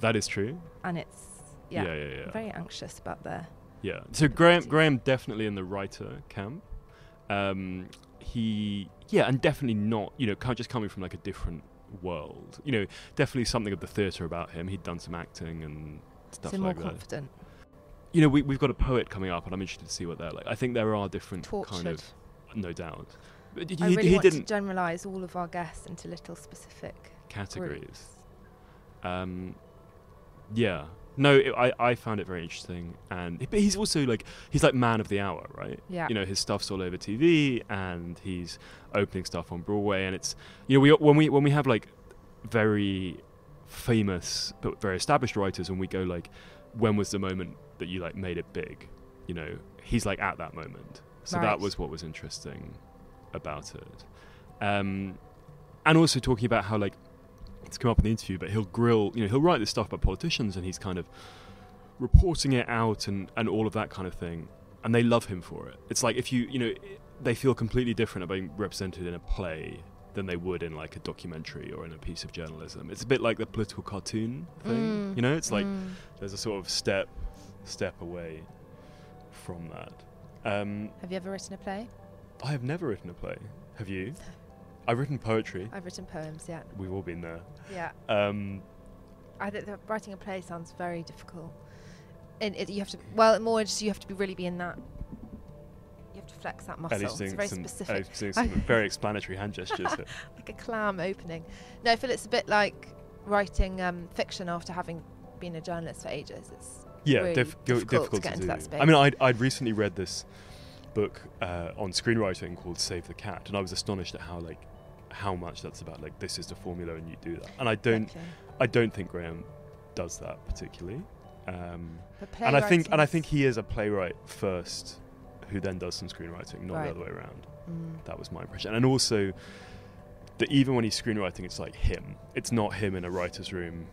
That is true. and it's yeah, Yeah, yeah, yeah. very anxious about their. Yeah. So Graham. Graham definitely in the writer camp. Um, he, yeah, and definitely not. You know, kind of just coming from like a different world. You know, definitely something of the theatre about him. He'd done some acting and stuff so more like that. confident, You know, we, we've got a poet coming up, and I'm interested to see what they're like. I think there are different tortured. kind of, no doubt. But he, I really he want didn't to generalise all of our guests into little specific categories. Um, yeah. No, it, I, I found it very interesting, and but he's also like he's like man of the hour, right? Yeah. You know, his stuff's all over TV, and he's opening stuff on Broadway, and it's you know we when we when we have like very famous but very established writers, and we go like, when was the moment that you like made it big? You know, he's like at that moment, so that was what was interesting about it. Um, and also talking about how like it's come up in the interview, but he'll grill, you know, he'll write this stuff about politicians and he's kind of reporting it out and, and all of that kind of thing. And they love him for it. It's like if you, you know, they feel completely different about being represented in a play than they would in like a documentary or in a piece of journalism. It's a bit like the political cartoon thing, Mm, you know, it's like mm. there's a sort of step, step away from that. Um, Have you ever written a play? I have never written a play. Have you? I've written poetry. I've written poems. Yeah, We've all been there. yeah. Um, I think that writing a play sounds very difficult. And it, you have to, well, more just you have to be really be in that. You have to flex that muscle. It's very some, specific, Ellie's doing some *laughs* *laughs* very explanatory hand gestures. *laughs* like a clam opening. No, I feel it's a bit like writing um, fiction after having been a journalist for ages. It's Yeah, really go- difficult, difficult to get into do. that space. I mean, I'd, I'd recently read this book uh, on screenwriting called Save the Cat, and I was astonished at how like how much that's about. Like, this is the formula, and you do that. And I don't, Exactly. I don't think Graham does that particularly. Um, and I think, and I think he is a playwright first, who then does some screenwriting, not Right. the other way around. Mm. That was my impression. And also, that even when he's screenwriting, it's like him. It's not him in a writer's room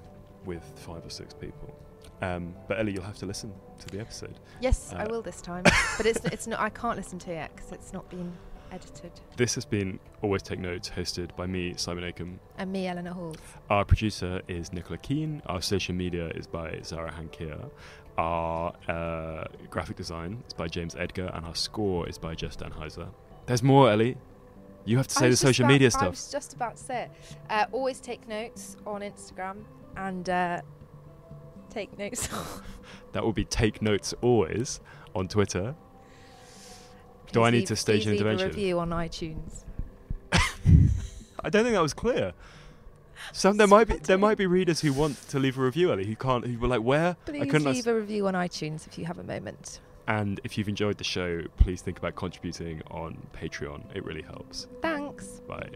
with five or six people. Um, but Ellie, you'll have to listen to the episode. Yes, I Uh, will this time. *laughs* but it's it's not. I can't listen to it because it's not been. edited. This has been Always Take Notes, hosted by me, Simon Akam. And me, Eleanor Halls. Our producer is Nicola Kean. Our social media is by Zahra Hankir. Our uh, graphic design is by James Edgar, and our score is by Jess Dannheisser. There's more, Ellie. You have to say the social about- media I stuff. was just about to say it. Uh, always take notes on Instagram and uh, take notes. *laughs* That will be Take Notes Always on Twitter. Do I need leave- to stage an leave intervention? A review on iTunes. *laughs* I don't think that was clear. Some there might be there might be readers who want to leave a review, Ellie, who can't, who were like, "Where?" I Please couldn't. leave a review on iTunes if you have a moment. And if you've enjoyed the show, please think about contributing on Patreon. It really helps. Thanks. Bye.